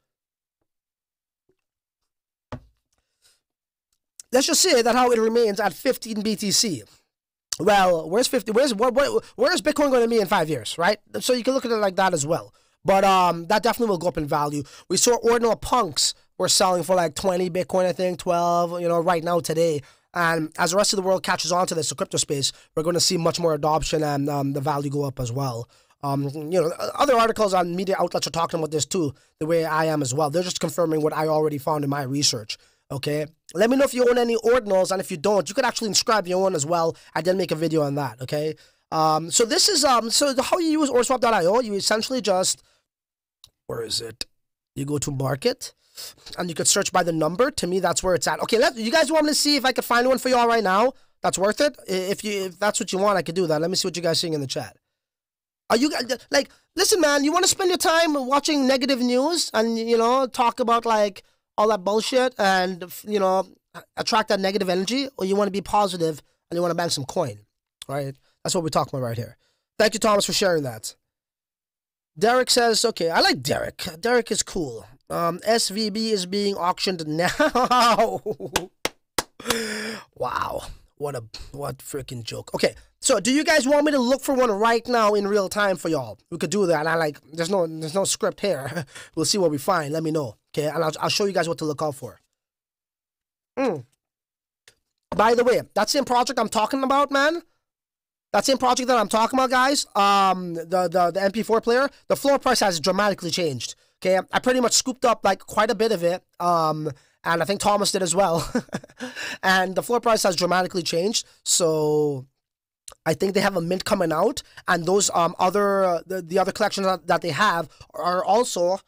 Let's just say that how it remains at 15 BTC. Well, where's 50? Where's where, where, where's Bitcoin going to be in five years, right? So you can look at it like that as well. But um, that definitely will go up in value. We saw ordinal punks were selling for like 20 Bitcoin, I think, 12, you know, right now today. And as the rest of the world catches on to this, the crypto space, we're going to see much more adoption and um, the value go up as well. Um, you know, other articles on media outlets are talking about this too, the way I am as well. They're just confirming what I already found in my research. Okay. Let me know if you own any ordinals, and if you don't, you could actually inscribe your own as well. I did make a video on that. Okay. Um. So this is um. So how you use Ordswap.io. You essentially just where is it? You go to market, and you could search by the number. To me, that's where it's at. Okay. Let you guys want me to see if I can find one for y'all right now. That's worth it. If you if that's what you want, I could do that. Let me see what you guys seeing in the chat. Are you like? Listen, man. You want to spend your time watching negative news and you know talk about like all that bullshit and you know attract that negative energy, or you want to be positive and you want to bank some coin, right? That's what we're talking about right here. Thank you, Thomas, for sharing that. Derek says, okay, I like Derek. Derek is cool. Um, SVB is being auctioned [LAUGHS] now. wow. What a what freaking joke. Okay, so do you guys want me to look for one right now in real time for y'all? We could do that. I like there's no there's no script here. [LAUGHS] we'll see what we find. Let me know. Okay, and I'll I'll show you guys what to look out for. Mm. By the way, that same project I'm talking about, man. That same project that I'm talking about, guys. Um, the the the MP4 player, the floor price has dramatically changed. Okay, I pretty much scooped up like quite a bit of it. Um, and I think Thomas did as well. [LAUGHS] and the floor price has dramatically changed. So I think they have a mint coming out, and those um other uh, the, the other collections that, that they have are also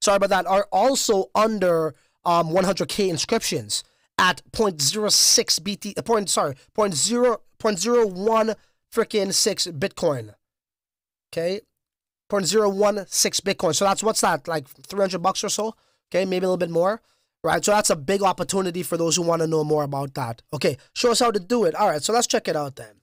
sorry about that are also under um 100k inscriptions at 0.06 BT uh, point sorry 0.0 0.01 freaking six Bitcoin. Okay, 0.016 Bitcoin. So that's what's that like 300 bucks or so. Okay, maybe a little bit more. Right, so that's a big opportunity for those who want to know more about that. Okay, show us how to do it. All right, so let's check it out then.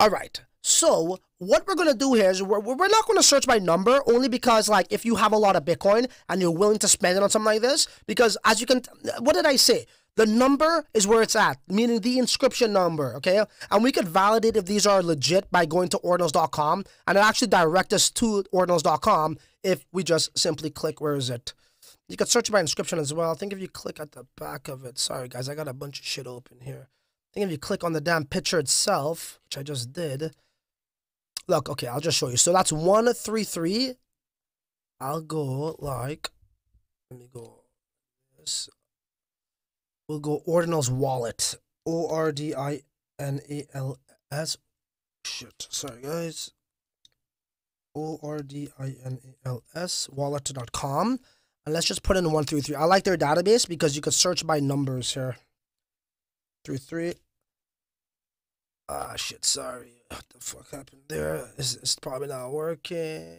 All right, so what we're going to do here is we're, we're not going to search by number only because like if you have a lot of Bitcoin and you're willing to spend it on something like this, because as you can, what did I say? The number is where it's at, meaning the inscription number, okay? And we could validate if these are legit by going to ordinals.com and it actually direct us to ordinals.com if we just simply click, where is it? You could search by inscription as well. I think if you click at the back of it, sorry guys, I got a bunch of shit open here. I think if you click on the damn picture itself, which I just did, look, okay, I'll just show you. So that's 133. I'll go like, let me go this we'll go Ordinals Wallet. O R D I N A L S. Shit. Sorry, guys. O R D I N A L S wallet.com. And let's just put in 133. I like their database because you could search by numbers here. 33. Ah, shit. Sorry. What the fuck happened there? It's, it's probably not working.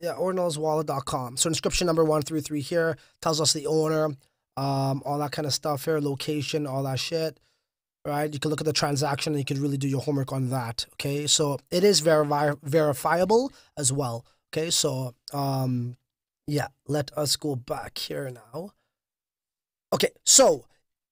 Yeah, ordinalswallet.com. So inscription number 133 here tells us the owner um, all that kind of stuff here, location, all that shit. Right, you can look at the transaction and you can really do your homework on that. Okay, so it is verifi- verifiable as well. Okay, so um, yeah, let us go back here now. Okay, so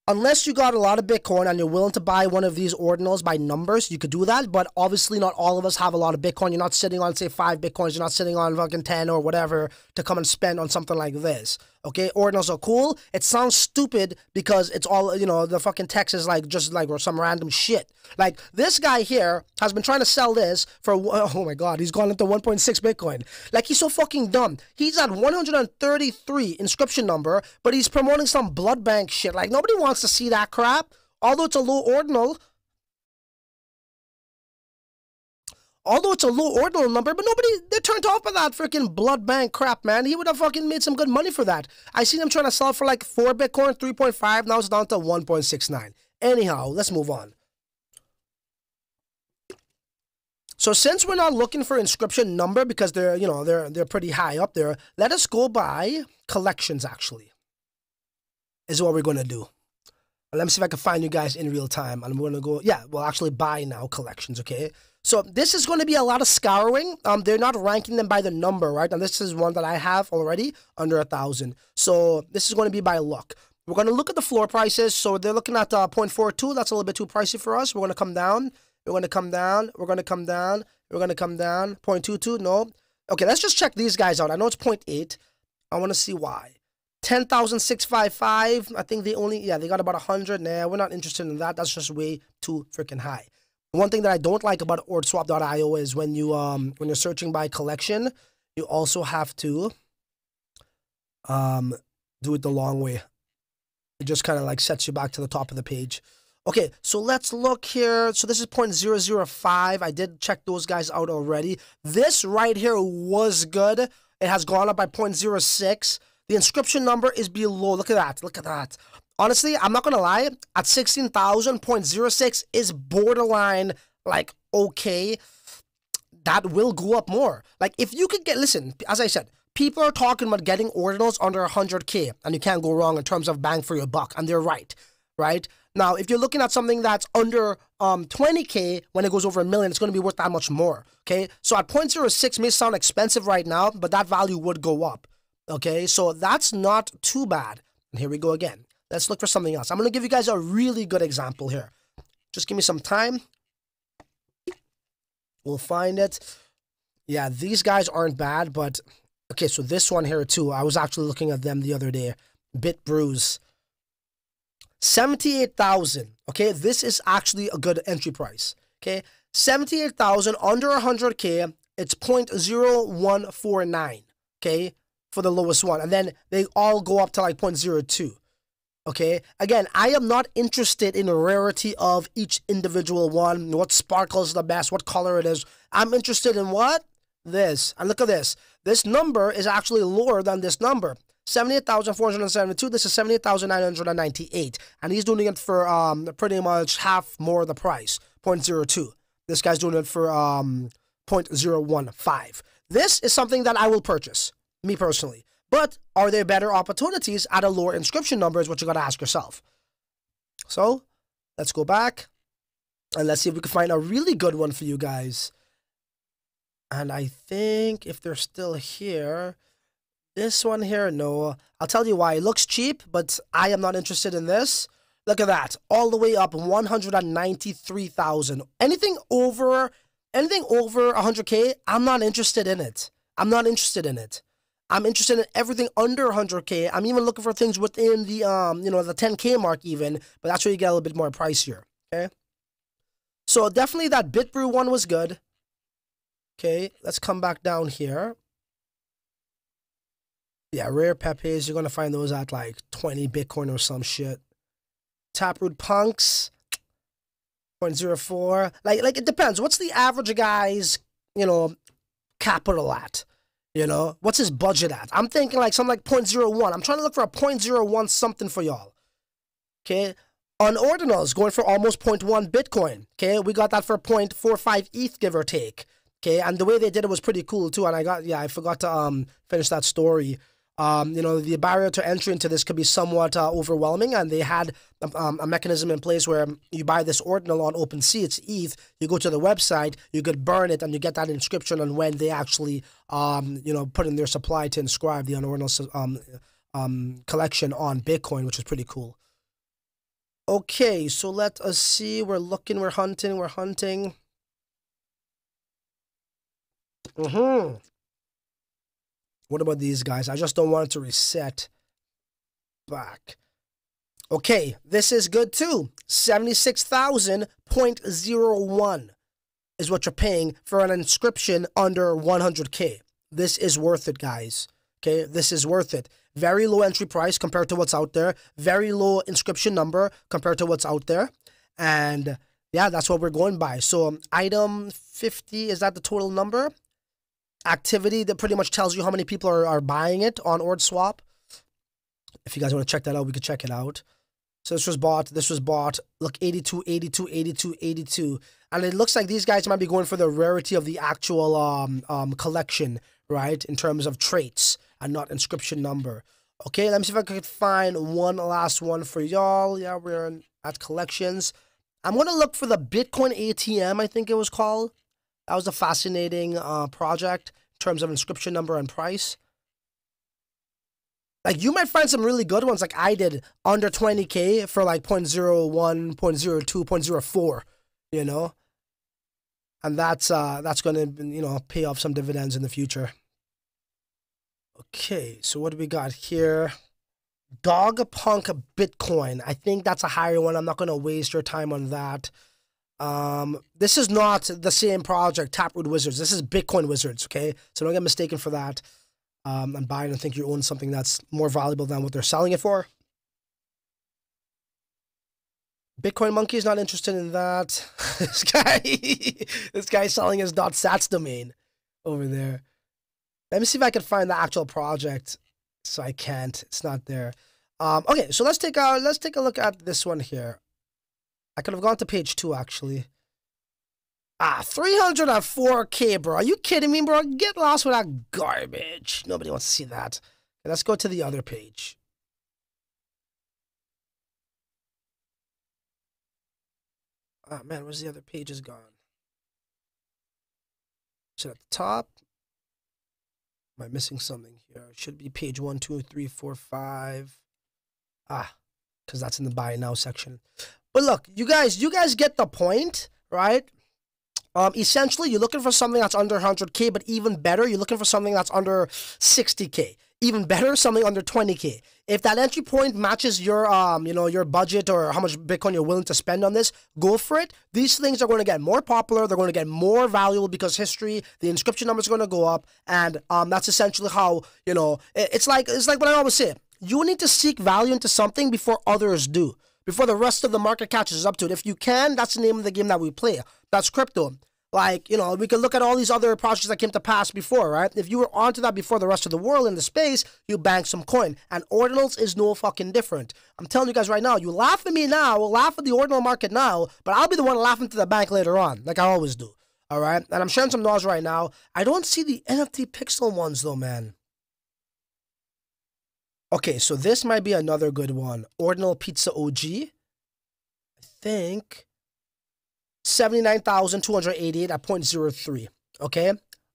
unless you got a lot of Bitcoin and you're willing to buy one of these ordinals by numbers, you could do that. But obviously, not all of us have a lot of Bitcoin. You're not sitting on, say, five Bitcoins. You're not sitting on fucking 10 or whatever to come and spend on something like this. Okay, ordinals are cool. It sounds stupid because it's all, you know, the fucking text is like just like some random shit. Like this guy here has been trying to sell this for, [LAUGHS] oh my God, he's gone into 1.6 Bitcoin. Like he's so fucking dumb. He's at 133 inscription number, but he's promoting some blood bank shit. Like nobody wants to see that crap. Although it's a low ordinal, Although it's a low ordinal number, but nobody, they're turned off by that freaking blood bank crap, man. He would have fucking made some good money for that. I seen him trying to sell for like 4 Bitcoin, 3.5, now it's down to 1.69. Anyhow, let's move on. So since we're not looking for inscription number because they're, you know, they're they're pretty high up there, let us go by collections actually. Is what we're to do. Let me see if I can find you guys in real time. I'm going to go, yeah, well, actually buy now collections, okay? So this is going to be a lot of scouring. Um, they're not ranking them by the number, right? And this is one that I have already under a thousand. So this is going to be by luck. We're going to look at the floor prices. So they're looking at uh, 0.42. That's a little bit too pricey for us. We're going to come down. We're going to come down. We're going to come down. We're going to come down. 0.22. No. Okay, let's just check these guys out. I know it's 0.8. I want to see why. 10,655. I think they only, yeah, they got about 100. Nah, we're not interested in that. That's just way too freaking high. One thing that I don't like about ordswap.io is when you um when you're searching by collection, you also have to um do it the long way. It just kind of like sets you back to the top of the page. Okay, so let's look here. So this is 0.005. I did check those guys out already. This right here was good. It has gone up by 0.06. The inscription number is below. Look at that. Look at that honestly, I'm not gonna lie, at 16,000.06 is borderline like okay. That will go up more. Like if you could get listen, as I said, people are talking about getting ordinals under 100k, and you can't go wrong in terms of bang for your buck, and they're right, right? Now, if you're looking at something that's under um 20k, when it goes over a million, it's going to be worth that much more. Okay, so at 0.06 may sound expensive right now, but that value would go up. Okay, so that's not too bad. And here we go again. Let's look for something else. I'm going to give you guys a really good example here. Just give me some time. We'll find it. Yeah, these guys aren't bad, but okay, so this one here too. I was actually looking at them the other day. Bit Brews. 78,000. Okay, this is actually a good entry price. Okay, 78,000 under 100k, it's 0.0149. Okay, for the lowest one. And then they all go up to like 0.02. Okay, again, I am not interested in the rarity of each individual one, what sparkles the best, what color it is. I'm interested in what? This. And look at this. This number is actually lower than this number. 78,472. This is 78,998. And he's doing it for um pretty much half more of the price, 0.02. This guy's doing it for um 0.015. This is something that I will purchase, me personally. But are there better opportunities at a lower inscription number is what you got to ask yourself. So let's go back and let's see if we can find a really good one for you guys. And I think if they're still here, this one here, no. I'll tell you why. It looks cheap, but I am not interested in this. Look at that. All the way up 193,000. Anything over anything over 100k, I'm not interested in it. I'm not interested in it. I'm interested in everything under 100k. I'm even looking for things within the um, you know, the 10k mark even, but that's where you get a little bit more pricier, okay? So definitely that BitBrew one was good. Okay, let's come back down here. Yeah, rare Pepes, you're gonna find those at like 20 Bitcoin or some shit. Taproot Punks, 0.04. Like, like it depends. What's the average guy's, you know, capital at? You know, what's his budget at? I'm thinking like something like 0.01. I'm trying to look for a 0.01 something for y'all. Okay. On ordinals, going for almost 0.1 Bitcoin. Okay. We got that for 0.45 ETH, give or take. Okay. And the way they did it was pretty cool too. And I got, yeah, I forgot to um finish that story. Um, you know, the barrier to entry into this could be somewhat uh, overwhelming, and they had a, um, a, mechanism in place where you buy this ordinal on OpenSea, it's ETH. You go to the website, you could burn it, and you get that inscription on when they actually, um, you know, put in their supply to inscribe the unordinal um, um, collection on Bitcoin, which is pretty cool. Okay, so let us see. We're looking, we're hunting, we're hunting. Mm-hmm. What about these guys? I just don't want it to reset back. Okay, this is good too. 76,000.01 is what you're paying for an inscription under 100K. This is worth it, guys. Okay, this is worth it. Very low entry price compared to what's out there. Very low inscription number compared to what's out there. And yeah, that's what we're going by. So item 50, is that the total number? Activity that pretty much tells you how many people are, are buying it on OrdSwap. If you guys want to check that out, we could check it out. So this was bought, this was bought. Look, 82, 82, 82, 82. And it looks like these guys might be going for the rarity of the actual um, um, collection, right? In terms of traits and not inscription number. Okay, let me see if I could find one last one for y'all. Yeah, we're in, at collections. I'm going to look for the Bitcoin ATM, I think it was called. That was a fascinating uh, project in terms of inscription number and price. Like you might find some really good ones, like I did, under 20k for like 0.01, 0.02, 0.04, you know, and that's uh that's gonna you know pay off some dividends in the future. Okay, so what do we got here? Dog Punk Bitcoin. I think that's a higher one. I'm not gonna waste your time on that. Um, this is not the same project, Taproot Wizards. This is Bitcoin Wizards, okay? So don't get mistaken for that. Um, and buy it and think you own something that's more valuable than what they're selling it for. Bitcoin Monkey is not interested in that. [LAUGHS] this guy, [LAUGHS] this guy selling his .dot .sats domain over there. Let me see if I can find the actual project. So I can't. It's not there. Um, okay, so let's take a let's take a look at this one here. I could have gone to page two, actually. Ah, 304k, bro. Are you kidding me, bro? Get lost with that garbage. Nobody wants to see that. Let's go to the other page. Ah, oh, man, where's the other gone? Is it at the top? Am I missing something here? It should be page one, two, three, four, five. Ah, because that's in the buy now section. But look, you guys, you guys get the point, right? Um, essentially, you're looking for something that's under 100k, but even better, you're looking for something that's under 60k. Even better, something under 20k. If that entry point matches your, um, you know, your budget or how much Bitcoin you're willing to spend on this, go for it. These things are going to get more popular. They're going to get more valuable because history, the inscription numbers are going to go up, and um, that's essentially how you know. It's like it's like what I always say. You need to seek value into something before others do before the rest of the market catches up to it. If you can, that's the name of the game that we play. That's crypto. Like, you know, we can look at all these other projects that came to pass before, right? If you were onto that before the rest of the world in the space, you bank some coin. And ordinals is no fucking different. I'm telling you guys right now, you laugh at me now, laugh at the ordinal market now, but I'll be the one laughing to the bank later on, like I always do. All right? And I'm sharing some knowledge right now. I don't see the NFT pixel ones though, man. Okay, so this might be another good one. Ordinal Pizza OG. I think 79,288 at 0.03. Okay,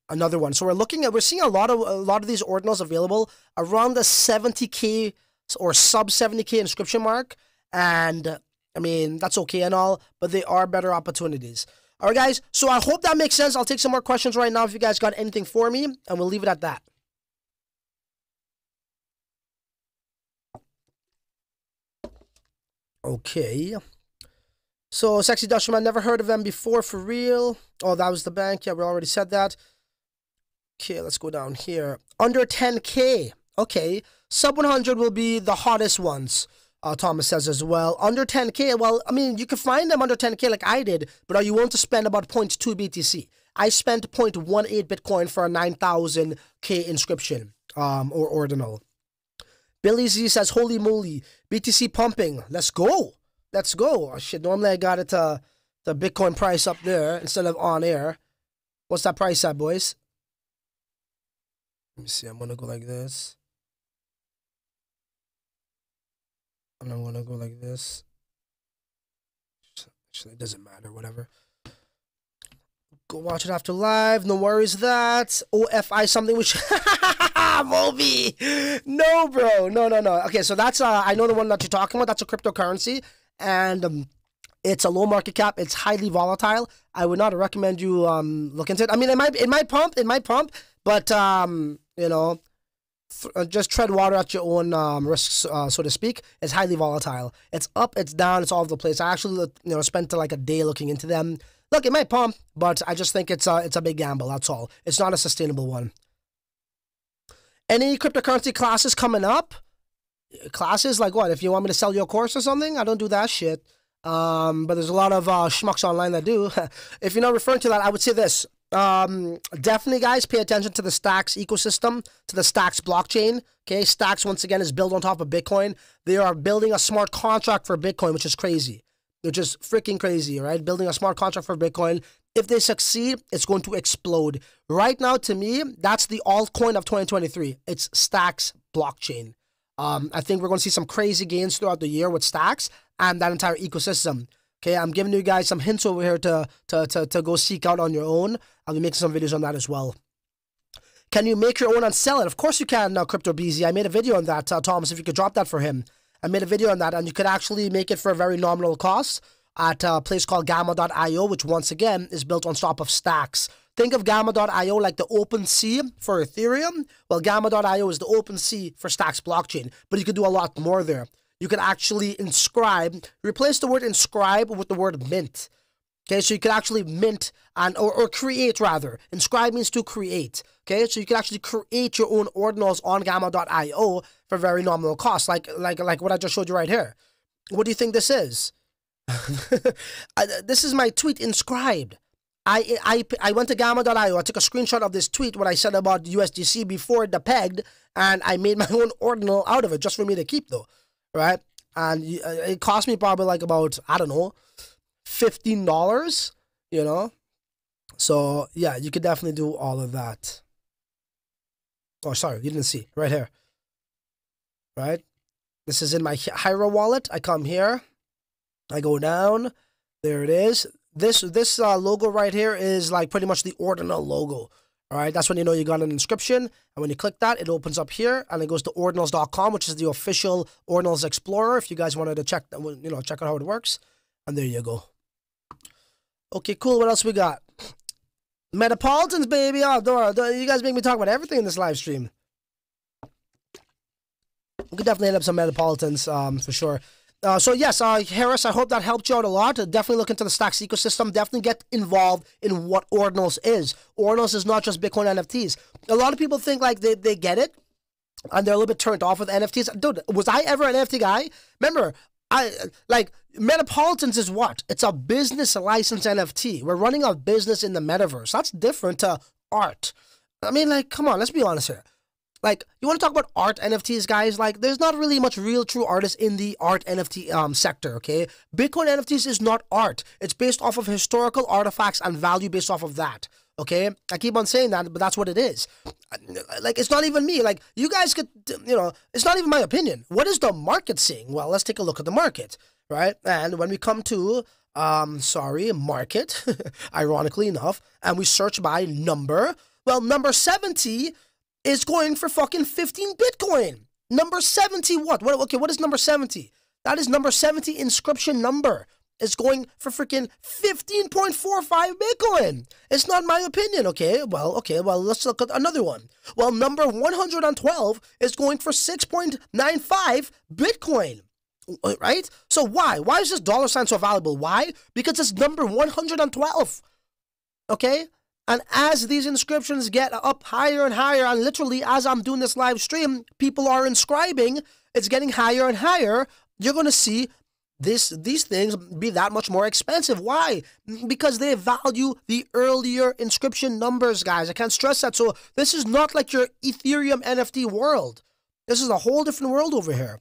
another one. So we're looking at we're seeing a lot of a lot of these ordinals available around the 70k or sub 70k inscription mark, and I mean that's okay and all, but they are better opportunities. All right, guys. So I hope that makes sense. I'll take some more questions right now if you guys got anything for me, and we'll leave it at that. Okay. So, Sexy Dutchman, never heard of them before for real. Oh, that was the bank. Yeah, we already said that. Okay, let's go down here. Under 10K. Okay. Sub 100 will be the hottest ones, uh, Thomas says as well. Under 10K, well, I mean, you can find them under 10K like I did, but are you willing to spend about 0.2 BTC? I spent 0.18 Bitcoin for a 9,000K inscription um, or ordinal. Billy Z says, holy moly, BTC pumping. Let's go. Let's go. Oh, shit, normally I got it to the Bitcoin price up there instead of on air. What's that price at, boys? Let me see. I'm going to go like this. And I'm going to go like this. Actually, it doesn't matter, whatever. Go watch it after live. No worries that. OFI something which [LAUGHS] Moby. No, bro. No, no, no. Okay, so that's uh I know the one that you're talking about. That's a cryptocurrency. And um, it's a low market cap. It's highly volatile. I would not recommend you um look into it. I mean, it might it might pump, it might pump, but um you know, uh, just tread water at your own um, risks, uh, so to speak. It's highly volatile. It's up, it's down, it's all over the place. I actually you know spent like a day looking into them. Look, it might pump, but I just think it's a, it's a big gamble. That's all. It's not a sustainable one. Any cryptocurrency classes coming up? Classes like what? If you want me to sell your course or something, I don't do that shit. Um, but there's a lot of uh, schmucks online that do. [LAUGHS] if you're not referring to that, I would say this. Um, definitely, guys, pay attention to the Stacks ecosystem, to the Stacks blockchain. Okay, Stacks once again is built on top of Bitcoin. They are building a smart contract for Bitcoin, which is crazy. They're just freaking crazy, right? Building a smart contract for Bitcoin. If they succeed, it's going to explode. Right now, to me, that's the altcoin of 2023. It's Stacks blockchain. Um, I think we're going to see some crazy gains throughout the year with Stacks and that entire ecosystem. Okay, I'm giving you guys some hints over here to, to, to, to go seek out on your own. I'll be making some videos on that as well. Can you make your own and sell it? Of course you can, uh, Crypto BZ. I made a video on that, uh, Thomas, if you could drop that for him. I made a video on that, and you could actually make it for a very nominal cost at a place called Gamma.io, which once again is built on top of stacks. Think of Gamma.io like the Open OpenSea for Ethereum. Well, Gamma.io is the Open OpenSea for Stacks blockchain, but you could do a lot more there. You could actually inscribe, replace the word inscribe with the word mint. Okay, so you could actually mint and or, or create rather. Inscribe means to create. Okay, so you can actually create your own ordinals on Gamma.io for very nominal cost, like like like what I just showed you right here. What do you think this is? [LAUGHS] this is my tweet inscribed. I, I, I went to gamma.io. I took a screenshot of this tweet, what I said about USDC before the pegged, and I made my [LAUGHS] own ordinal out of it just for me to keep, though. Right? And uh, it cost me probably like about, I don't know, $15, you know? So, yeah, you could definitely do all of that. Oh, sorry, you didn't see. Right here right? This is in my Hiro wallet. I come here, I go down, there it is. This this uh, logo right here is like pretty much the ordinal logo, All right, that's when you know you got an inscription. And when you click that, it opens up here and it goes to ordinals.com, which is the official Ordinals Explorer. If you guys wanted to check, you know, check out how it works. And there you go. Okay, cool. What else we got? Metropolitans, baby. Oh, Dora, you guys make me talk about everything in this live stream. We could definitely hit up some Metropolitans um, for sure. Uh, so yes, uh, Harris, I hope that helped you out a lot. Definitely look into the Stacks ecosystem. Definitely get involved in what Ordinals is. Ordinals is not just Bitcoin NFTs. A lot of people think like they, they get it and they're a little bit turned off with NFTs. Dude, was I ever an NFT guy? Remember, I like Metropolitans is what? It's a business license NFT. We're running a business in the metaverse. That's different to art. I mean, like, come on, let's be honest here. Like, you want to talk about art NFTs, guys? Like, there's not really much real true artists in the art NFT um, sector, okay? Bitcoin NFTs is not art. It's based off of historical artifacts and value based off of that, okay? I keep on saying that, but that's what it is. Like, it's not even me. Like, you guys could, you know, it's not even my opinion. What is the market seeing Well, let's take a look at the market, right? And when we come to, um, sorry, market, [LAUGHS] ironically enough, and we search by number, well, number 70 is going for fucking 15 Bitcoin. Number 70, what? what? Okay, what is number 70? That is number 70 inscription number. Is going for freaking 15.45 Bitcoin. It's not my opinion, okay? Well, okay, well, let's look at another one. Well, number 112 is going for 6.95 Bitcoin uh, right? So why? Why is this dollar sign so valuable? Why? Because it's number 112. Okay? And as these inscriptions get up higher and higher, and literally as I'm doing this live stream, people are inscribing, it's getting higher and higher. You're going to see this these things be that much more expensive. Why? Because they value the earlier inscription numbers, guys. I can't stress that. So this is not like your Ethereum NFT world. This is a whole different world over here,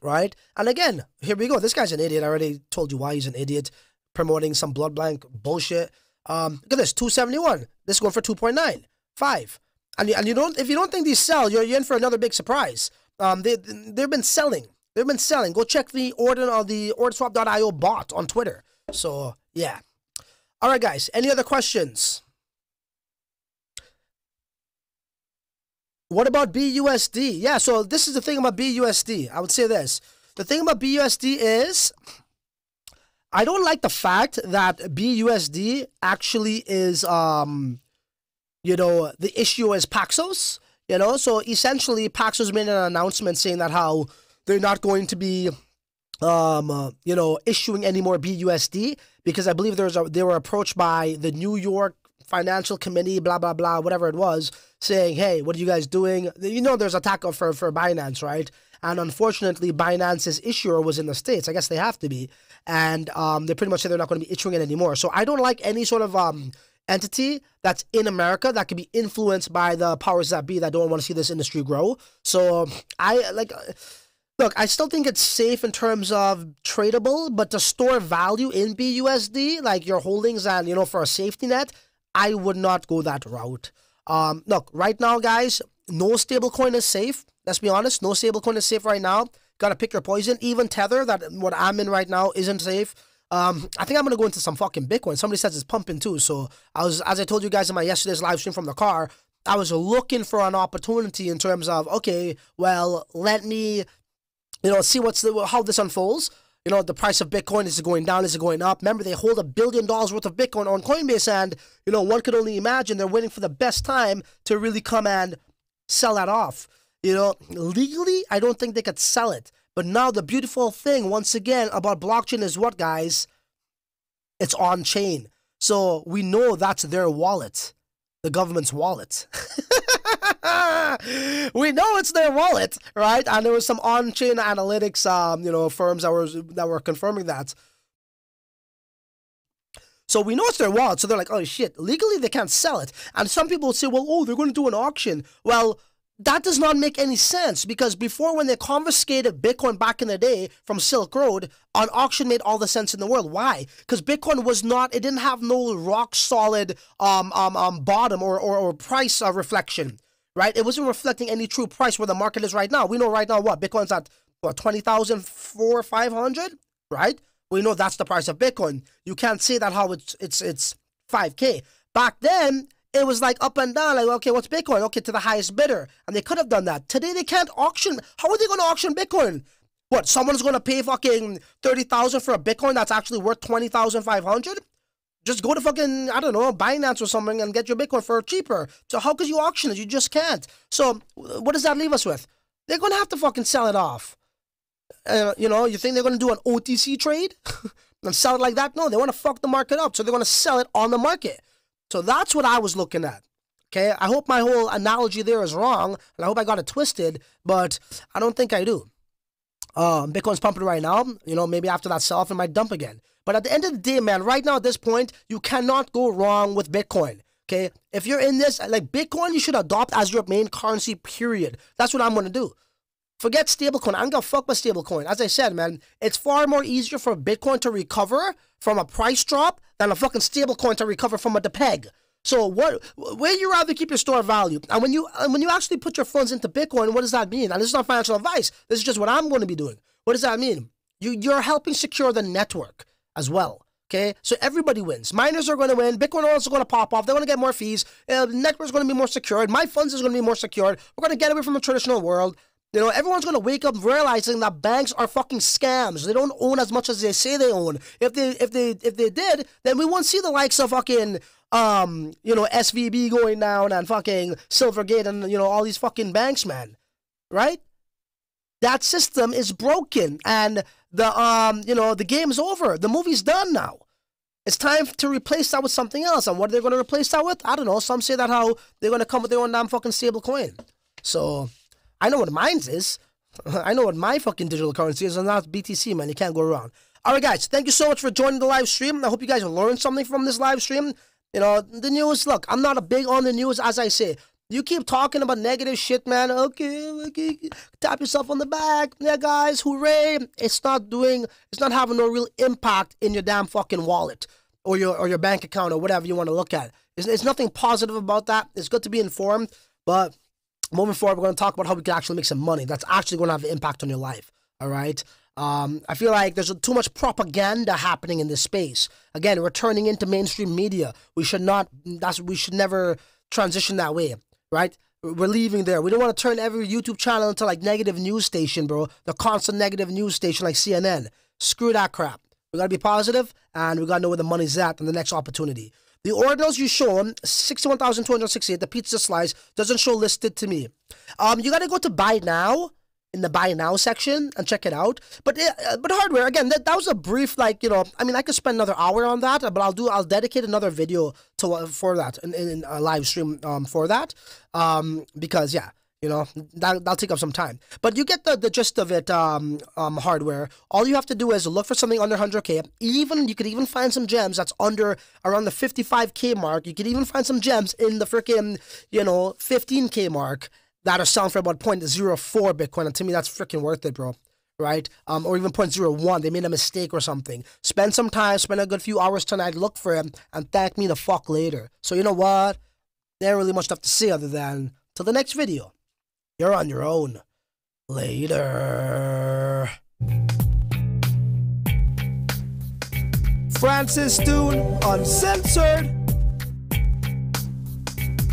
right? And again, here we go. This guy's an idiot. I already told you why he's an idiot, promoting some blood blank bullshit. Um, look at this, 271. This is going for 2.9, 5. And and you don't, if you don't think these sell, you're, you're in for another big surprise. Um, they, they've been selling. They've been selling. Go check the order of the ordswap.io bot on Twitter. So, yeah. All right, guys. Any other questions? What about BUSD? Yeah, so this is the thing about BUSD. I would say this. The thing about BUSD is I don't like the fact that BUSD actually is, um, you know, the issue is Paxos. You know, so essentially, Paxos made an announcement saying that how they're not going to be, um, uh, you know, issuing any more BUSD because I believe there's a, they were approached by the New York Financial Committee, blah blah blah, whatever it was, saying, "Hey, what are you guys doing?" You know, there's a attack for for Binance, right? And unfortunately, Binance's issuer was in the states. I guess they have to be and um, they pretty much say they're not going to be issuing it anymore. So I don't like any sort of um, entity that's in America that can be influenced by the powers that be that don't want to see this industry grow. So I like. Look, I still think it's safe in terms of tradable, but to store value in BUSD, like your holdings and, you know, for a safety net, I would not go that route. Um, look, right now, guys, no stablecoin is safe. Let's be honest, no stablecoin is safe right now. Got to pick your poison. Even Tether, that what I'm in right now, isn't safe. Um, I think I'm gonna go into some fucking Bitcoin. Somebody says it's pumping too. So I was, as I told you guys in my yesterday's live stream from the car, I was looking for an opportunity in terms of okay, well, let me, you know, see what's the how this unfolds. You know, the price of Bitcoin is it going down? Is it going up? Remember, they hold a billion dollars worth of Bitcoin on Coinbase, and you know, one could only imagine they're waiting for the best time to really come and sell that off. You know, legally, I don't think they could sell it. But now the beautiful thing, once again, about blockchain is what, guys? It's on chain. So we know that's their wallet, the government's wallet. [LAUGHS] we know it's their wallet, right? And there was some on-chain analytics, um, you know, firms that were that were confirming that. So we know it's their wallet. So they're like, oh shit, legally they can't sell it. And some people say, well, oh, they're going to do an auction. Well, that does not make any sense because before when they confiscated bitcoin back in the day from silk road an auction made all the sense in the world. Why? Because bitcoin was not it didn't have no rock solid um um, um bottom or or, or price uh, reflection right? It wasn't reflecting any true price where the market is right now. We know right now what? Bitcoin's at what 20000 4 500 right? We know that's the price of bitcoin. You can't say that how it's it's it's 5k back then it was like up and down. Like, okay, what's Bitcoin? Okay, to the highest bidder, and they could have done that. Today they can't auction. How are they going to auction Bitcoin? What? Someone's going to pay fucking thirty thousand for a Bitcoin that's actually worth twenty thousand five hundred? Just go to fucking, I don't know, Binance or something and get your Bitcoin for cheaper. So how could you auction it? You just can't. So what does that leave us with? They're going to have to fucking sell it off. Uh, you know, you think they're going to do an OTC trade [LAUGHS] and sell it like that? No, they want to fuck the market up. So they're going to sell it on the market. So that's what I was looking at. Okay, I hope my whole analogy there is wrong, and I hope I got it twisted, but I don't think I do. Um, Bitcoin's pumping right now. You know, maybe after that sell off, it might dump again. But at the end of the day, man, right now at this point, you cannot go wrong with Bitcoin. Okay, if you're in this, like Bitcoin, you should adopt as your main currency. Period. That's what I'm gonna do. Forget stablecoin. I don't give a fuck with stablecoin. As I said, man, it's far more easier for Bitcoin to recover from a price drop than a fucking stablecoin to recover from a depeg. So what? Where you rather keep your store value? And when you when you actually put your funds into Bitcoin, what does that mean? And this is not financial advice. This is just what I'm going to be doing. What does that mean? You you're helping secure the network as well. Okay, so everybody wins. Miners are going to win. Bitcoin are also going to pop off. They're going to get more fees. Uh, network is going to be more secured. My funds is going to be more secured. We're going to get away from the traditional world. You know, everyone's to wake up realizing that banks are fucking scams. They don't own as much as they say they own. If they if they if they did, then we won't see the likes of fucking um, you know, SVB going down and fucking Silvergate and you know all these fucking banks, man. Right? That system is broken and the um, you know, the game's over. The movie's done now. It's time to replace that with something else. And what are they going to replace that with? I don't know. Some say that how they're going to come with their own damn fucking stable coin. So I know what mine's is. [LAUGHS] I know what my fucking digital currency is, and that's BTC, man. You can't go wrong. All right, guys. Thank you so much for joining the live stream. I hope you guys learned something from this live stream. You know, the news, look, I'm not a big on the news, as I say. You keep talking about negative shit, man. Okay, okay, tap yourself on the back. Yeah, guys, hooray. It's not doing, it's not having no real impact in your damn fucking wallet or your or your bank account or whatever you want to look at. It's, it's nothing positive about that. It's good to be informed, but moving forward, we're going to talk about how we can actually make some money. That's actually going to have an impact on your life. All right. Um, I feel like there's too much propaganda happening in this space. Again, we're turning into mainstream media. We should not. That's we should never transition that way right? We're leaving there. We don't want to turn every YouTube channel into like negative news station, bro. The constant negative news station like CNN. Screw that crap. We gotta be positive and we gotta know where the money's at and the next opportunity. The ordinals you show them, 61,268, the pizza slice, doesn't show listed to me. Um, you gotta go to buy now in the buy now section and check it out. But uh, but hardware again, that, that was a brief like you know. I mean, I could spend another hour on that, but I'll do I'll dedicate another video to uh, for that in, in a live stream um, for that um, because yeah. You know that that'll take up some time, but you get the, the gist of it. Um, um, hardware. All you have to do is look for something under 100k. Even you could even find some gems that's under around the 55k mark. You could even find some gems in the freaking you know 15k mark that are selling for about 0.04 Bitcoin. And to me, that's freaking worth it, bro. Right? Um, or even 0.01. They made a mistake or something. Spend some time, spend a good few hours tonight, look for him, and thank me the fuck later. So you know what? There ain't really much stuff to say other than till the next video. You're on your own. Later. Francis Dhun, uncensored.